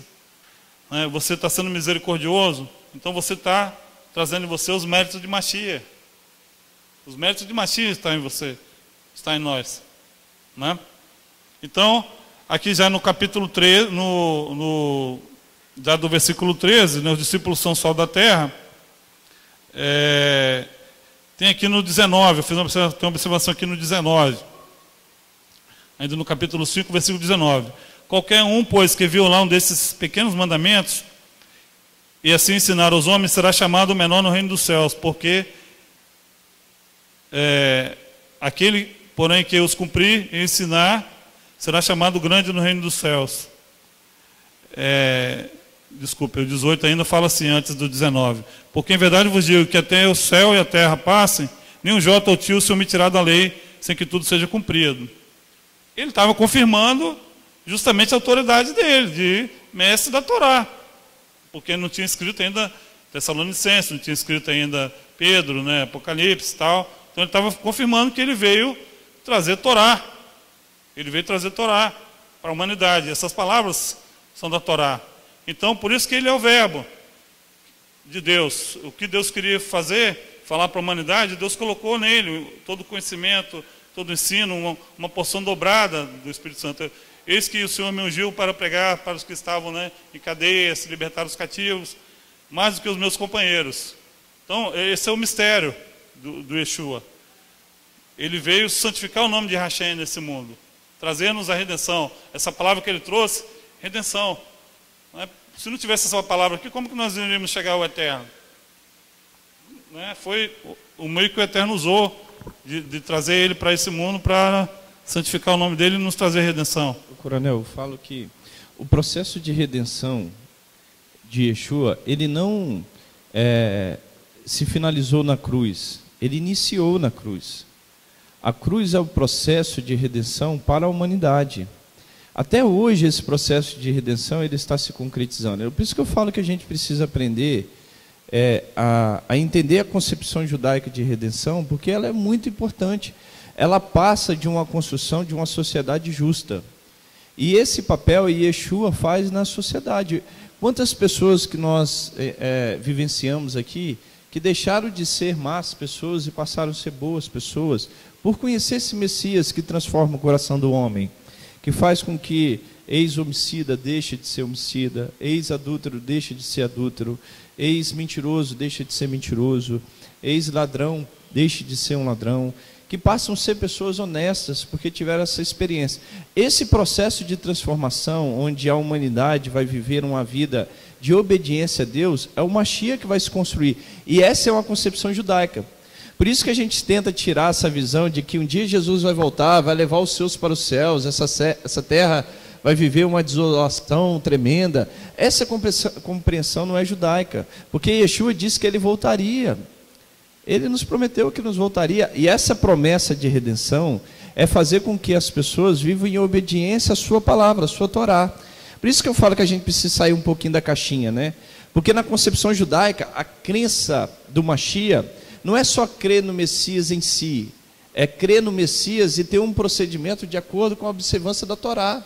Né? Você está sendo misericordioso? Então você está trazendo em você os méritos de Machia. Os méritos de Machia estão em você, está em nós. Né? Então, aqui já no capítulo 3, no, no, já do versículo 13, né, os discípulos são sol da terra. É, tem aqui no 19, eu fiz uma observação, uma observação aqui no 19. Ainda no capítulo 5, versículo 19. Qualquer um, pois, que violar um desses pequenos mandamentos, e assim ensinar aos homens, será chamado o menor no reino dos céus, porque é, aquele, porém, que os cumprir e ensinar, será chamado grande no reino dos céus. É, desculpe, o 18 ainda fala assim, antes do 19. Porque em verdade vos digo que até o céu e a terra passem, nenhum jota ou tio se omitirá da lei, sem que tudo seja cumprido. Ele estava confirmando justamente a autoridade dele, de mestre da Torá porque não tinha escrito ainda Tessalonicenses, não tinha escrito ainda Pedro, né, Apocalipse e tal. Então ele estava confirmando que ele veio trazer Torá. Ele veio trazer Torá para a humanidade. Essas palavras são da Torá. Então, por isso que ele é o verbo. de Deus. O que Deus queria fazer, falar para a humanidade, Deus colocou nele todo o conhecimento, todo o ensino, uma, uma porção dobrada do Espírito Santo. Eis que o Senhor me ungiu para pregar para os que estavam né, em cadeia, se libertar os cativos, mais do que os meus companheiros. Então, esse é o mistério do, do Yeshua. Ele veio santificar o nome de Hashem nesse mundo, trazer-nos a redenção. Essa palavra que ele trouxe, redenção. Não é? Se não tivesse essa palavra aqui, como que nós iríamos chegar ao eterno? Né? Foi o meio que o eterno usou de, de trazer ele para esse mundo para santificar o nome dele e nos trazer redenção. Coronel, eu falo que o processo de redenção de Yeshua, ele não é, se finalizou na cruz, ele iniciou na cruz. A cruz é o processo de redenção para a humanidade. Até hoje esse processo de redenção ele está se concretizando. É por isso que eu falo que a gente precisa aprender é, a, a entender a concepção judaica de redenção, porque ela é muito importante. Ela passa de uma construção de uma sociedade justa. E esse papel Yeshua faz na sociedade. Quantas pessoas que nós é, é, vivenciamos aqui que deixaram de ser más pessoas e passaram a ser boas pessoas por conhecer esse Messias que transforma o coração do homem, que faz com que ex-homicida deixe de ser homicida, ex-adúltero deixe de ser adúltero, ex-mentiroso deixe de ser mentiroso, ex-ladrão deixe de ser um ladrão que passam a ser pessoas honestas, porque tiveram essa experiência. Esse processo de transformação, onde a humanidade vai viver uma vida de obediência a Deus, é o Machia que vai se construir. E essa é uma concepção judaica. Por isso que a gente tenta tirar essa visão de que um dia Jesus vai voltar, vai levar os seus para os céus, essa, essa terra vai viver uma desolação tremenda. Essa compreensão não é judaica, porque Yeshua disse que ele voltaria. Ele nos prometeu que nos voltaria, e essa promessa de redenção é fazer com que as pessoas vivam em obediência à sua palavra, à sua Torá. Por isso que eu falo que a gente precisa sair um pouquinho da caixinha, né? Porque na concepção judaica, a crença do Machia não é só crer no Messias em si, é crer no Messias e ter um procedimento de acordo com a observância da Torá.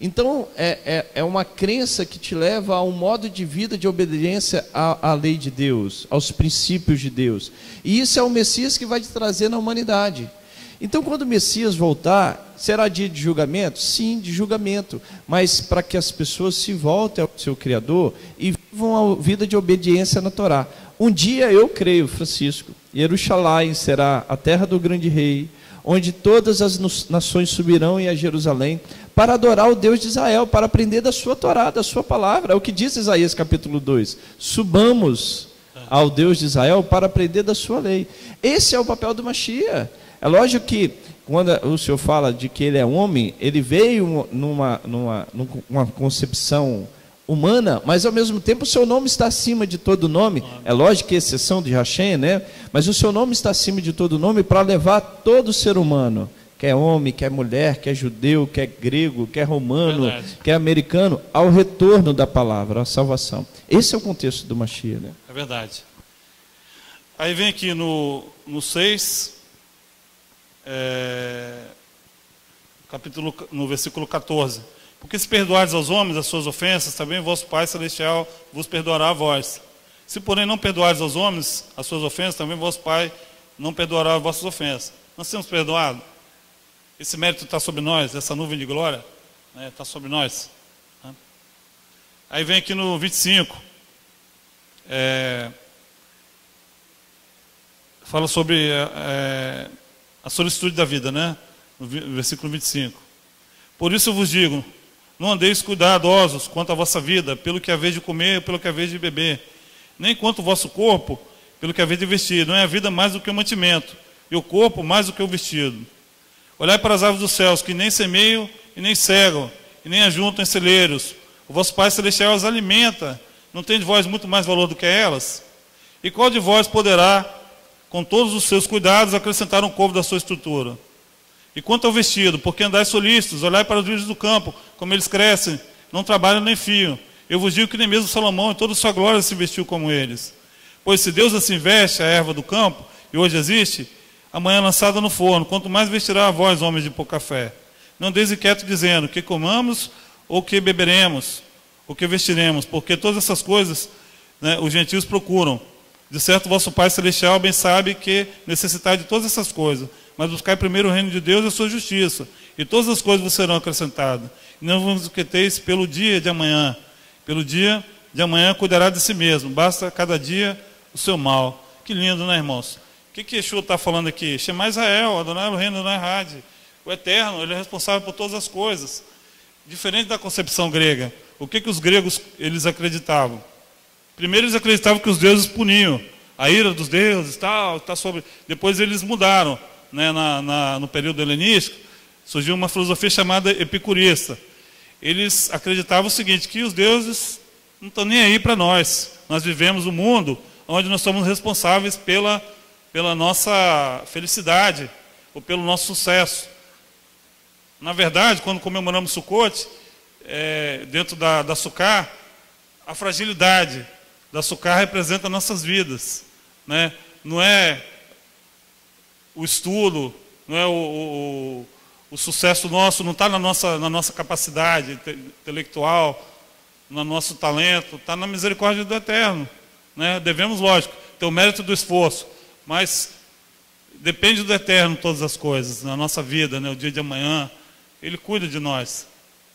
Então, é, é, é, uma crença que te leva a um modo de vida de obediência à, à, lei de Deus, aos princípios de Deus. E isso é o Messias que vai te trazer na humanidade. Então, quando o Messias voltar, será dia de julgamento? Sim, de julgamento. Mas para que as pessoas se voltem ao seu Criador e vivam a vida de obediência na Torá. Um dia eu creio, Francisco, Jerusalém será a terra do grande rei, onde todas as nações subirão em a Jerusalém para adorar o Deus de Israel, para aprender da sua Torá, da sua palavra. É o que diz Isaías capítulo 2. Subamos ao Deus de Israel para aprender da sua lei. Esse é o papel do Machia. É lógico que quando o senhor fala de que ele é homem, ele veio numa, numa, numa concepção humana, mas ao mesmo tempo o seu nome está acima de todo nome. É lógico que é exceção de Hashem, né? Mas o seu nome está acima de todo nome para levar todo ser humano quer homem, quer mulher, quer judeu, quer grego, quer romano, Verdade. quer americano, ao retorno da palavra, à salvação. Esse é o contexto do Machia. Né? É verdade. Aí vem aqui no, no 6, é, capítulo, no versículo 14. Porque se perdoares aos homens as suas ofensas, também vosso Pai Celestial vos perdoará a vós. Se porém não perdoares aos homens as suas ofensas, também vosso Pai não perdoará as vossas ofensas. Nós temos perdoado? Esse mérito está sobre nós, essa nuvem de glória está né, tá sobre nós. Né? Aí vem aqui no 25. É, fala sobre é, a solicitude da vida, né? No versículo 25. Por isso eu vos digo: não andeis cuidadosos quanto à vossa vida, pelo que haveis de comer, pelo que haveis de beber, nem quanto o vosso corpo, pelo que haveis de vestir. Não é a vida mais do que o mantimento, e o corpo mais do que o vestido. Olhai para as aves dos céus, que nem semeiam e nem cegam, e nem ajuntam em celeiros. O vosso Pai Celestial as alimenta. Não tem de vós muito mais valor do que elas? E qual de vós poderá, com todos os seus cuidados, acrescentar um covo da sua estrutura? E quanto ao vestido, porque andais solícitos, olhai para os lírios do campo, como eles crescem, não trabalham nem fiam. Eu vos digo que nem mesmo Salomão, em toda sua glória, se vestiu como eles. Pois se Deus assim veste a erva do campo, e hoje existe, amanhã lançada no forno, quanto mais vestirá a vós, homens de pouca fé. Não deis inquieto dizendo, que comamos ou que beberemos, ou que vestiremos, porque todas essas coisas né, os gentios procuram. De certo, vosso Pai Celestial bem sabe que necessitar de todas essas coisas. Mas buscai primeiro o reino de Deus e a sua justiça. E todas as coisas vos serão acrescentadas. E não vos inquieteis pelo dia de amanhã. Pelo dia de amanhã cuidará de si mesmo. Basta cada dia o seu mal. Que lindo, né, irmãos? O que, que Yeshua está falando aqui? Shema Israel, Adonai o reino, Adonai Hadi. O Eterno, Ele é responsável por todas as coisas. Diferente da concepção grega. O que, que os gregos eles acreditavam? Primeiro eles acreditavam que os deuses puniam. A ira dos deuses, tal, tá sobre. Depois eles mudaram, né, na, na, no período helenístico, surgiu uma filosofia chamada epicurista. Eles acreditavam o seguinte, que os deuses não estão nem aí para nós. Nós vivemos um mundo onde nós somos responsáveis pela, pela nossa felicidade ou pelo nosso sucesso. Na verdade, quando comemoramos Sukkot, é, dentro da, da Sukkah, a fragilidade, da Sucar representa nossas vidas. Né? Não é o estudo, não é o, o, o sucesso nosso, não está na nossa, na nossa capacidade intelectual, no nosso talento, está na misericórdia do Eterno. Né? Devemos, lógico, ter o mérito do esforço, mas depende do Eterno todas as coisas, na nossa vida, né? o dia de amanhã, Ele cuida de nós.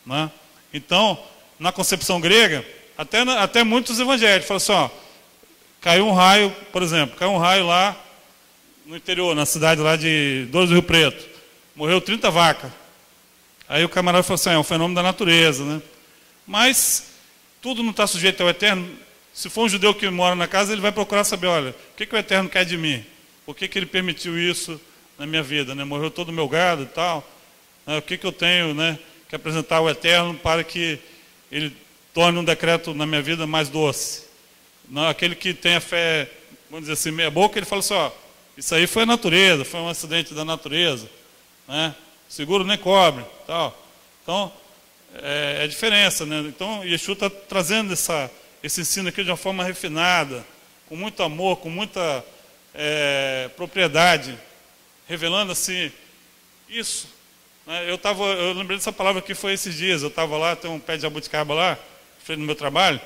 Né? Então, na concepção grega, até, até muitos evangelhos falam assim, ó, caiu um raio, por exemplo, caiu um raio lá no interior, na cidade lá de Dores do Rio Preto. Morreu 30 vacas. Aí o camarada falou assim, é um fenômeno da natureza, né? Mas tudo não está sujeito ao eterno. Se for um judeu que mora na casa, ele vai procurar saber, olha, o que, que o eterno quer de mim? Por que, que ele permitiu isso na minha vida? Né? Morreu todo o meu gado e tal. Né? O que, que eu tenho né, que apresentar ao eterno para que ele torne um decreto na minha vida mais doce. Não, aquele que tem a fé, vamos dizer assim, meia boca, ele fala assim, ó, isso aí foi natureza, foi um acidente da natureza. Né? Seguro nem cobre. Tal. Então, é, é a diferença. Né? Então, Yeshua está trazendo essa, esse ensino aqui de uma forma refinada, com muito amor, com muita é, propriedade, revelando assim, isso. Né? Eu, tava, eu lembrei dessa palavra que foi esses dias, eu estava lá, tem um pé de jabuticaba lá, frente no meu trabalho,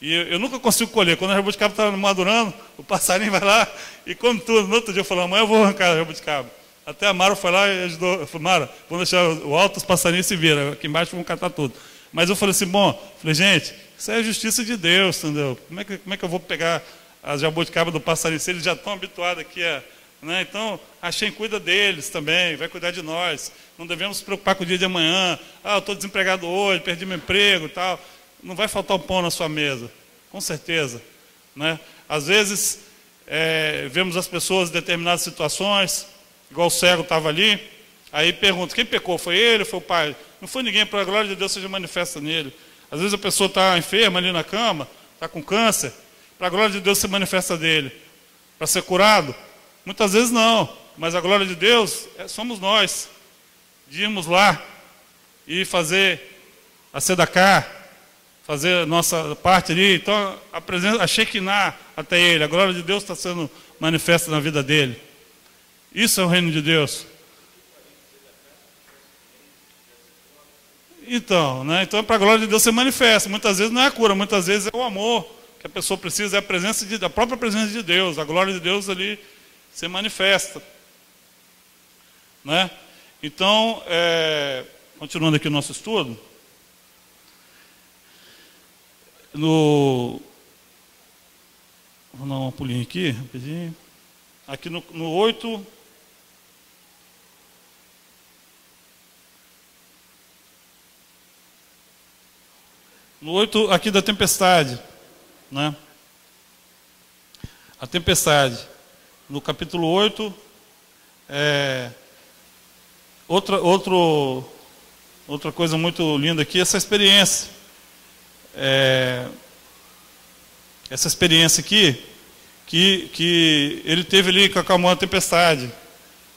e eu, eu nunca consigo colher. Quando a jabuticaba está madurando, o passarinho vai lá e come tudo. No outro dia eu falo, amanhã eu vou arrancar a jabuticaba. Até a Mara foi lá e ajudou. Falei, Mara, vamos deixar o alto, os passarinhos se viram. Aqui embaixo vão catar tudo. Mas eu falei assim, bom, falei, gente, isso é a justiça de Deus, entendeu? Como é que, como é que eu vou pegar a jabuticaba do passarinho se eles já estão habituados aqui a. Né? Então, a Shem cuida deles também, vai cuidar de nós. Não devemos nos preocupar com o dia de amanhã. Ah, eu estou desempregado hoje, perdi meu emprego e tal não vai faltar o pão na sua mesa, com certeza. Né? Às vezes, é, vemos as pessoas em determinadas situações, igual o cego estava ali, aí pergunta, quem pecou? Foi ele foi o pai? Não foi ninguém, para a glória de Deus seja manifesta nele. Às vezes a pessoa está enferma ali na cama, está com câncer, para a glória de Deus se manifesta dele. Para ser curado? Muitas vezes não, mas a glória de Deus é, somos nós. De irmos lá e fazer a sedacá, fazer a nossa parte ali. Então, a presença, a Shekinah até ele, a glória de Deus está sendo manifesta na vida dele. Isso é o reino de Deus. Então, né? Então, para a glória de Deus ser manifesta. Muitas vezes não é a cura, muitas vezes é o amor que a pessoa precisa, é a presença de, a própria presença de Deus. A glória de Deus ali se manifesta. Né? Então, é, continuando aqui o nosso estudo. No. Vou dar uma pulinha aqui, rapidinho. Aqui no, no 8. No 8 aqui da tempestade. Né? A tempestade. No capítulo 8. É, outra, outro, outra coisa muito linda aqui, essa experiência é, essa experiência aqui, que, que ele teve ali com a calma tempestade.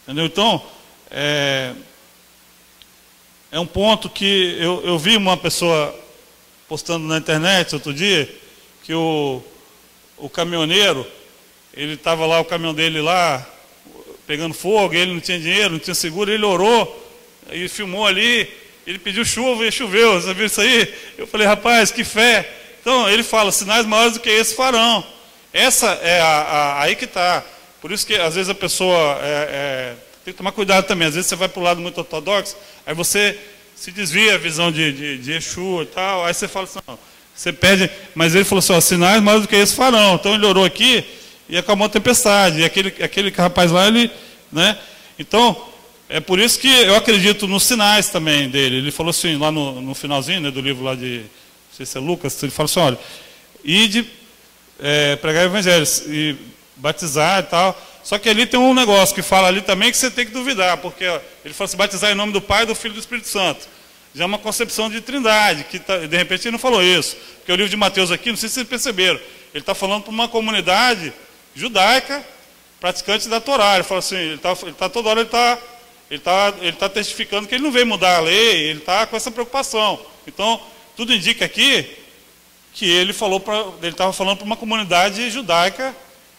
Entendeu? Então, é, é um ponto que eu, eu vi uma pessoa postando na internet outro dia, que o, o caminhoneiro, ele estava lá, o caminhão dele lá, pegando fogo, ele não tinha dinheiro, não tinha seguro, ele orou, e filmou ali, ele pediu chuva e choveu, você viu isso aí? Eu falei, rapaz, que fé, Então ele fala, sinais maiores do que esse farão. Essa é a, a aí que está. Por isso que às vezes a pessoa é, é, tem que tomar cuidado também. Às vezes você vai para o lado muito ortodoxo, aí você se desvia a visão de, de, de Exu e tal, aí você fala assim, não, você pede, mas ele falou assim, ó, sinais maiores do que esse farão. Então ele orou aqui e acalmou a tempestade. E aquele, aquele rapaz lá, ele, né? Então, é por isso que eu acredito nos sinais também dele. Ele falou assim, lá no, no finalzinho né, do livro lá de, não sei se é Lucas, ele fala assim, olha, ide é, pregar evangelhos e batizar e tal. Só que ali tem um negócio que fala ali também que você tem que duvidar, porque ó, ele fala assim, batizar em nome do Pai, do Filho e do Espírito Santo. Já é uma concepção de trindade, que tá, de repente ele não falou isso. Porque o livro de Mateus aqui, não sei se vocês perceberam, ele está falando para uma comunidade judaica, praticante da Torá. Ele fala assim, ele está tá, toda hora ele está ele tá, ele tá testificando que ele não veio mudar a lei, ele está com essa preocupação. Então, tudo indica aqui que ele falou para ele estava falando para uma comunidade judaica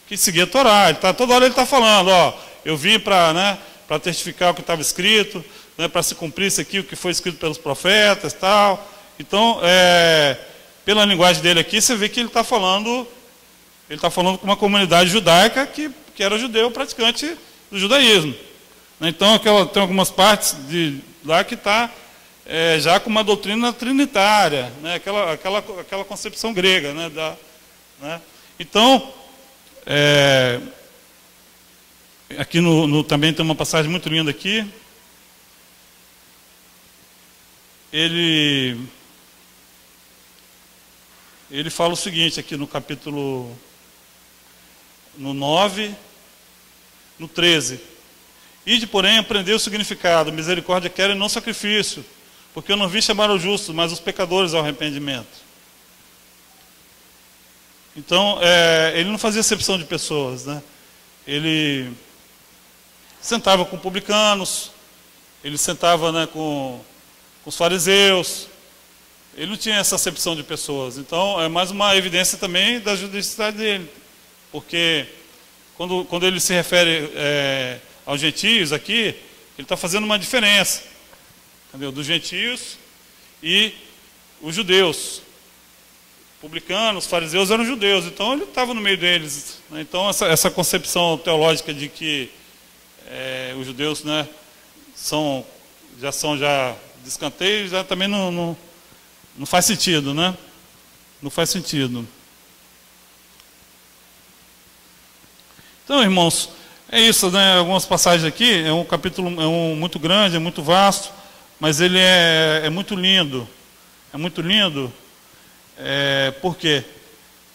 que seguia a Torá. Ele tá, toda hora ele está falando, ó, eu vim para né, testificar o que estava escrito, né, para se cumprir isso aqui, o que foi escrito pelos profetas tal. Então, é, pela linguagem dele aqui, você vê que ele está falando, ele está falando com uma comunidade judaica que, que era judeu praticante do judaísmo. Então, aquela, tem algumas partes de lá que está é, já com uma doutrina trinitária, né, aquela, aquela, aquela concepção grega. Né, da, né. Então, é, aqui no, no, também tem uma passagem muito linda aqui. Ele, ele fala o seguinte aqui no capítulo no 9, no 13. Ide, porém, aprender o significado. Misericórdia quero e não sacrifício, porque eu não vim chamar os justos, mas os pecadores ao arrependimento. Então, é, ele não fazia exceção de pessoas, né? Ele sentava com publicanos, ele sentava né, com, com os fariseus, ele não tinha essa acepção de pessoas. Então, é mais uma evidência também da judicidade dele. Porque quando, quando ele se refere é, aos gentios aqui, ele está fazendo uma diferença entendeu? dos gentios e os judeus publicanos, fariseus eram judeus, então ele estava no meio deles. Né? Então essa, essa, concepção teológica de que é, os judeus né, são, já são já descanteios, já também não, não, não faz sentido, né? Não faz sentido. Então, irmãos, é isso, né? Algumas passagens aqui, é um capítulo é um, muito grande, é muito vasto, mas ele é, é muito lindo. É muito lindo é, por quê?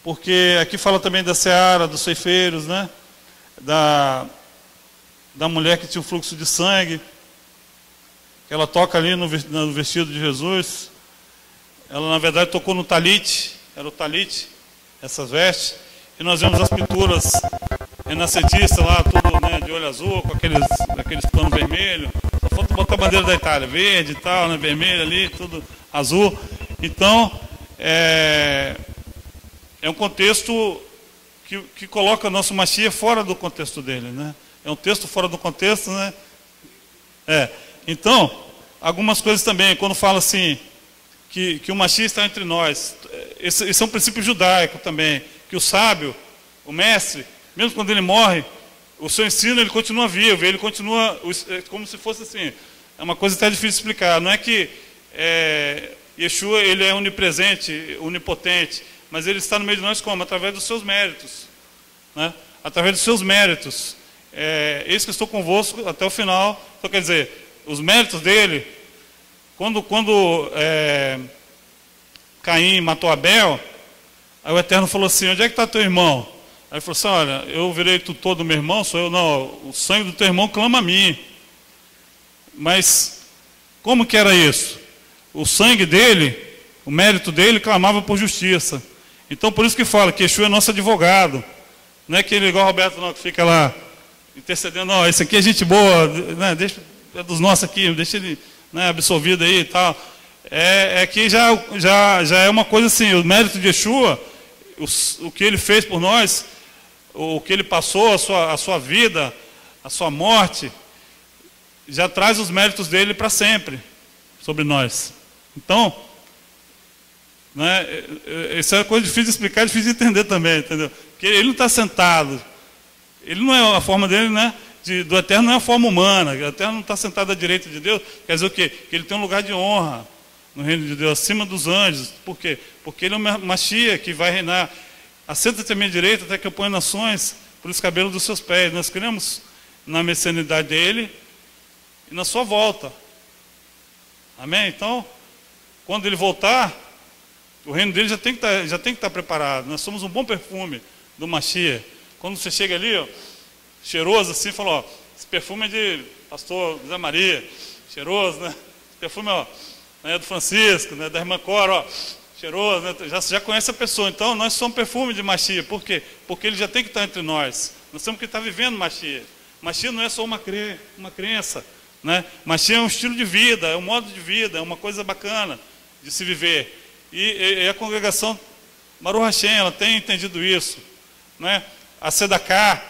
Porque aqui fala também da seara, dos ceifeiros, né? Da, da mulher que tinha o fluxo de sangue. Ela toca ali no, no vestido de Jesus. Ela, na verdade, tocou no talite. Era o talite, essas vestes. E nós vemos as pinturas renascentistas lá, tudo né, de olho azul, com aqueles, aqueles panos vermelhos. Só falta botar a bandeira da Itália, verde e tal, né, vermelho ali, tudo azul. Então, é, é um contexto que, que coloca nosso Machia fora do contexto dele, né? É um texto fora do contexto, né? É. Então, algumas coisas também, quando fala assim, que, que o Machia está entre nós, esse, esse é um princípio judaico também, que o sábio, o mestre, mesmo quando ele morre, o seu ensino ele continua vivo, ele continua é como se fosse assim, é uma coisa até difícil de explicar, não é que é, Yeshua ele é onipresente, onipotente, mas ele está no meio de nós como? Através dos seus méritos. Né? Através dos seus méritos. É, eis que estou convosco até o final. Então, quer dizer, os méritos dele, quando, quando é, Caim matou Abel, aí o Eterno falou assim: onde é que está teu irmão? Aí ele falou assim: olha, eu virei tutor do meu irmão, sou eu, não, o sangue do teu irmão clama a mim. Mas, como que era isso? o sangue dele, o mérito dele, clamava por justiça. Então, por isso que fala que Yeshua é nosso advogado. Não é aquele igual Roberto não, que fica lá intercedendo, não, esse aqui é gente boa, né, deixa, é dos nossos aqui, deixa ele né, absolvido aí e tal. É, é que já, já, já é uma coisa assim, o mérito de Yeshua, o, o que ele fez por nós, o que ele passou, a sua, a sua vida, a sua morte, já traz os méritos dele para sempre sobre nós. Então, Né? Isso é coisa difícil de explicar, difícil de entender também, entendeu? Porque ele não está sentado. Ele não é a forma dele, né? De, do eterno não é a forma humana. O eterno não está sentado à direita de Deus. Quer dizer o quê? Que ele tem um lugar de honra no reino de Deus, acima dos anjos. Por quê? Porque ele é uma machia que vai reinar. Assenta-te à minha direita até que eu ponha nações por os cabelos dos seus pés. Nós cremos na messianidade dele e na sua volta. Amém? Então, quando ele voltar, o reino dele já tem que estar, tá, já tem que estar tá preparado. Nós somos um bom perfume do Machia. Quando você chega ali, ó, cheiroso assim, fala, ó, esse perfume é de pastor José Maria, cheiroso, né? Esse perfume, ó, né, do Francisco, né, da irmã Cora, ó, cheiroso, né? já, já conhece a pessoa. Então, nós somos perfume de Machia. Por quê? Porque ele já tem que estar entre nós. Nós temos que estar vivendo Machia. Machia não é só uma, cre... uma crença. Né? Machia é um estilo de vida, é um modo de vida, é uma coisa bacana de se viver. E, e a congregação Maru Hashem, ela tem entendido isso. Né? A Sedacá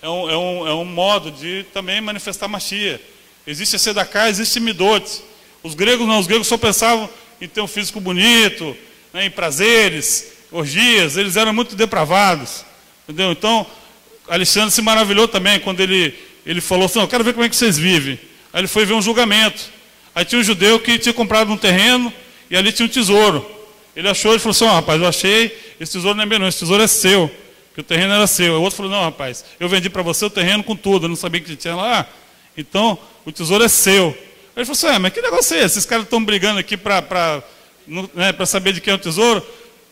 é um, é, um, é um modo de também manifestar Machia. Existe a Sedacá, existe Midot. Os gregos não, os gregos só pensavam em ter um físico bonito, né, em prazeres, orgias, eles eram muito depravados. Entendeu? Então, Alexandre se maravilhou também quando ele, ele falou assim, eu quero ver como é que vocês vivem. Aí ele foi ver um julgamento. Aí tinha um judeu que tinha comprado um terreno e ali tinha um tesouro. Ele achou, ele falou assim, oh, rapaz, eu achei, esse tesouro não é meu não, esse tesouro é seu, que o terreno era seu. O outro falou, não, rapaz, eu vendi para você o terreno com tudo, eu não sabia que tinha lá. Então, o tesouro é seu. Ele falou assim, é, mas que negócio é esse? Esses caras estão brigando aqui para né, saber de quem é o tesouro.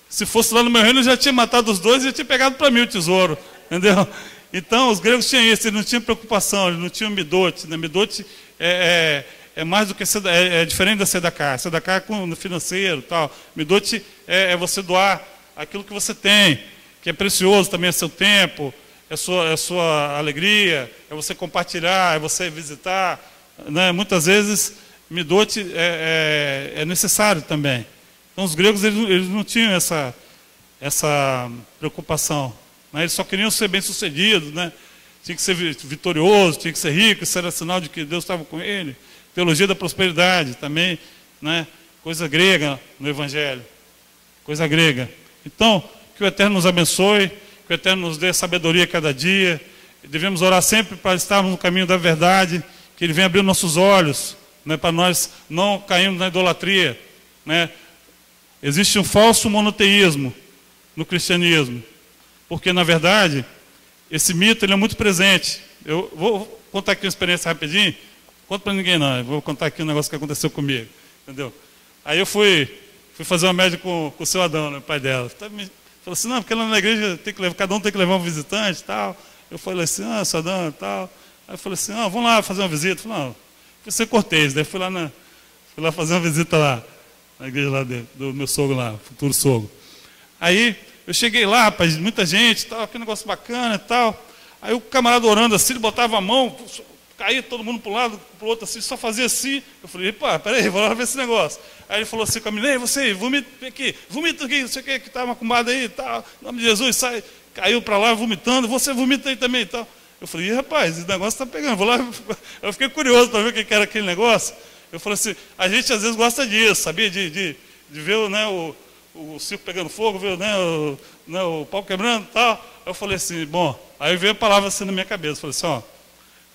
Se fosse lá no meu reino, eu já tinha matado os dois e já tinha pegado para mim o tesouro. Entendeu? Então, os gregos tinham isso, eles não tinham preocupação, eles não tinham midote. Né? Midote é, é, é mais do que é, é diferente da sedacá. Sedacá é com, no financeiro tal. Midote é, é você doar aquilo que você tem, que é precioso também, é seu tempo, é sua, é sua alegria, é você compartilhar, é você visitar, né, muitas vezes Midote é, é, é, necessário também. Então os gregos eles, eles não tinham essa, essa preocupação. Né? Eles só queriam ser bem-sucedidos, né? tinha que ser vitorioso, tinha que ser rico, isso era sinal de que Deus estava com ele. Teologia da prosperidade também, né? coisa grega no Evangelho. Coisa grega. Então, que o Eterno nos abençoe, que o Eterno nos dê sabedoria cada dia. Devemos orar sempre para estarmos no caminho da verdade que Ele venha abrir nossos olhos, né, para nós não cairmos na idolatria. Né? Existe um falso monoteísmo no cristianismo, porque na verdade esse mito ele é muito presente. Eu vou contar aqui uma experiência rapidinho. Conta para ninguém não, eu vou contar aqui um negócio que aconteceu comigo, entendeu? Aí eu fui, fui fazer uma média com, com o seu Adão, né, o pai dela. Tá falou assim, não, porque lá na igreja tem que levar, cada um tem que levar um visitante e tal. Eu falei assim, ah, seu Adão e tal. Aí eu falei assim, ah, vamos lá fazer uma visita. Eu falei, não, fui ser cortês. Daí fui lá, na, fui lá fazer uma visita lá, na igreja lá de, do meu sogro lá, futuro sogro. Aí eu cheguei lá, rapaz, muita gente, tal, que negócio bacana e tal. Aí o camarada orando assim, ele botava a mão, caía todo mundo para um lado, para o outro assim, só fazia assim. Eu falei, pá, peraí, vou lá ver esse negócio. Aí ele falou assim com a menina, você, vomita aqui, vomita aqui, não sei o que, que está macumbado aí tal. Em nome de Jesus, sai. Caiu para lá vomitando, você vomita aí também e tal. Eu falei, rapaz, esse negócio está pegando. Vou lá. Eu fiquei curioso para ver o que era aquele negócio. Eu falei assim, a gente às vezes gosta disso, sabia? De, de, de ver né, o, o circo pegando fogo, ver né, o, né, o pau quebrando e tal. Eu falei assim, bom, aí veio a palavra assim na minha cabeça. Eu falei assim, ó,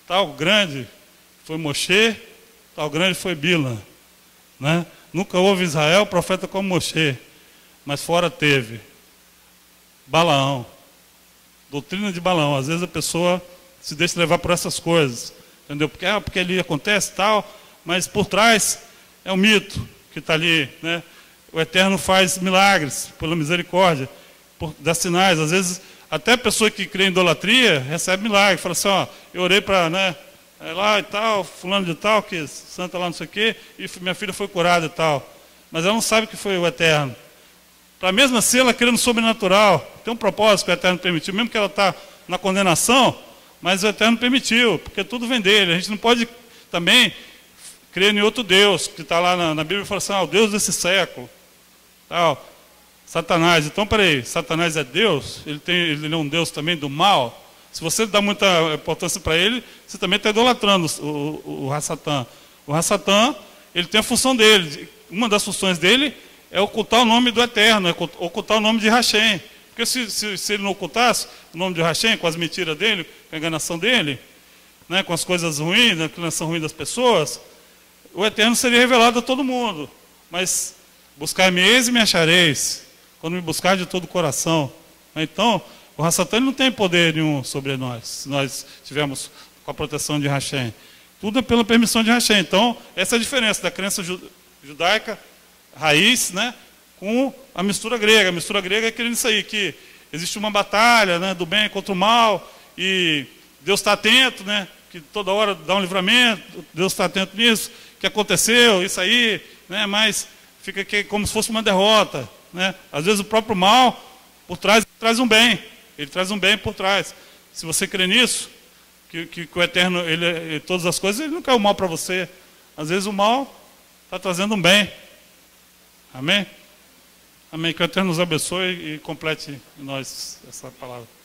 tal grande foi Moshe, tal grande foi Bila. Né? Nunca houve Israel profeta como Moshe, mas fora teve Balaão. Doutrina de Balaão. Às vezes a pessoa se deixa levar por essas coisas. Entendeu? Porque, ah, porque ali acontece tal, mas por trás é um mito que está ali. Né? O Eterno faz milagres pela misericórdia, por, dá sinais. Às vezes, até a pessoa que crê em idolatria recebe milagre. Fala assim, ó, eu orei para, né, é lá e tal, fulano de tal, que santa lá não sei o quê, e minha filha foi curada e tal. Mas ela não sabe que foi o Eterno. Para mesmo assim, ela querendo sobrenatural. Tem um propósito que o Eterno permitiu, mesmo que ela está na condenação, mas o Eterno permitiu, porque tudo vem dele. A gente não pode também crer em outro Deus, que está lá na, na, Bíblia e fala assim, ah, o Deus desse século. Tal. Satanás. Então, peraí, Satanás é Deus? Ele, tem, ele é um Deus também do mal? Se você dá muita importância para ele, você também está idolatrando o, o, o Hassatã, ele tem a função dele. Uma das funções dele é ocultar o nome do Eterno, é ocultar o nome de Hashem. Porque se, se, se ele não ocultasse o nome de Hashem com as mentiras dele, com a enganação dele, né, com as coisas ruins, a inclinação ruim das pessoas, o Eterno seria revelado a todo mundo. Mas buscar-me-eis e me achareis, quando me buscar de todo o coração. Então, o Rassatã não tem poder nenhum sobre nós, se nós tivermos com a proteção de Hashem. Tudo é pela permissão de Hashem. Então, essa é a diferença da crença judaica, raiz, né, com a mistura grega. A mistura grega é querendo isso aí, que existe uma batalha né, do bem contra o mal, e Deus está atento, né, que toda hora dá um livramento, Deus está atento nisso, que aconteceu, isso aí, né, mas fica que, como se fosse uma derrota. Né? Às vezes o próprio mal, por trás, traz um bem. Ele traz um bem por trás. Se você crê nisso, que, que, que o Eterno, ele, ele, todas as coisas, ele não quer o mal para você. Às vezes o mal está trazendo um bem. Amém? Amém. Que o Eterno nos abençoe e complete em nós essa palavra.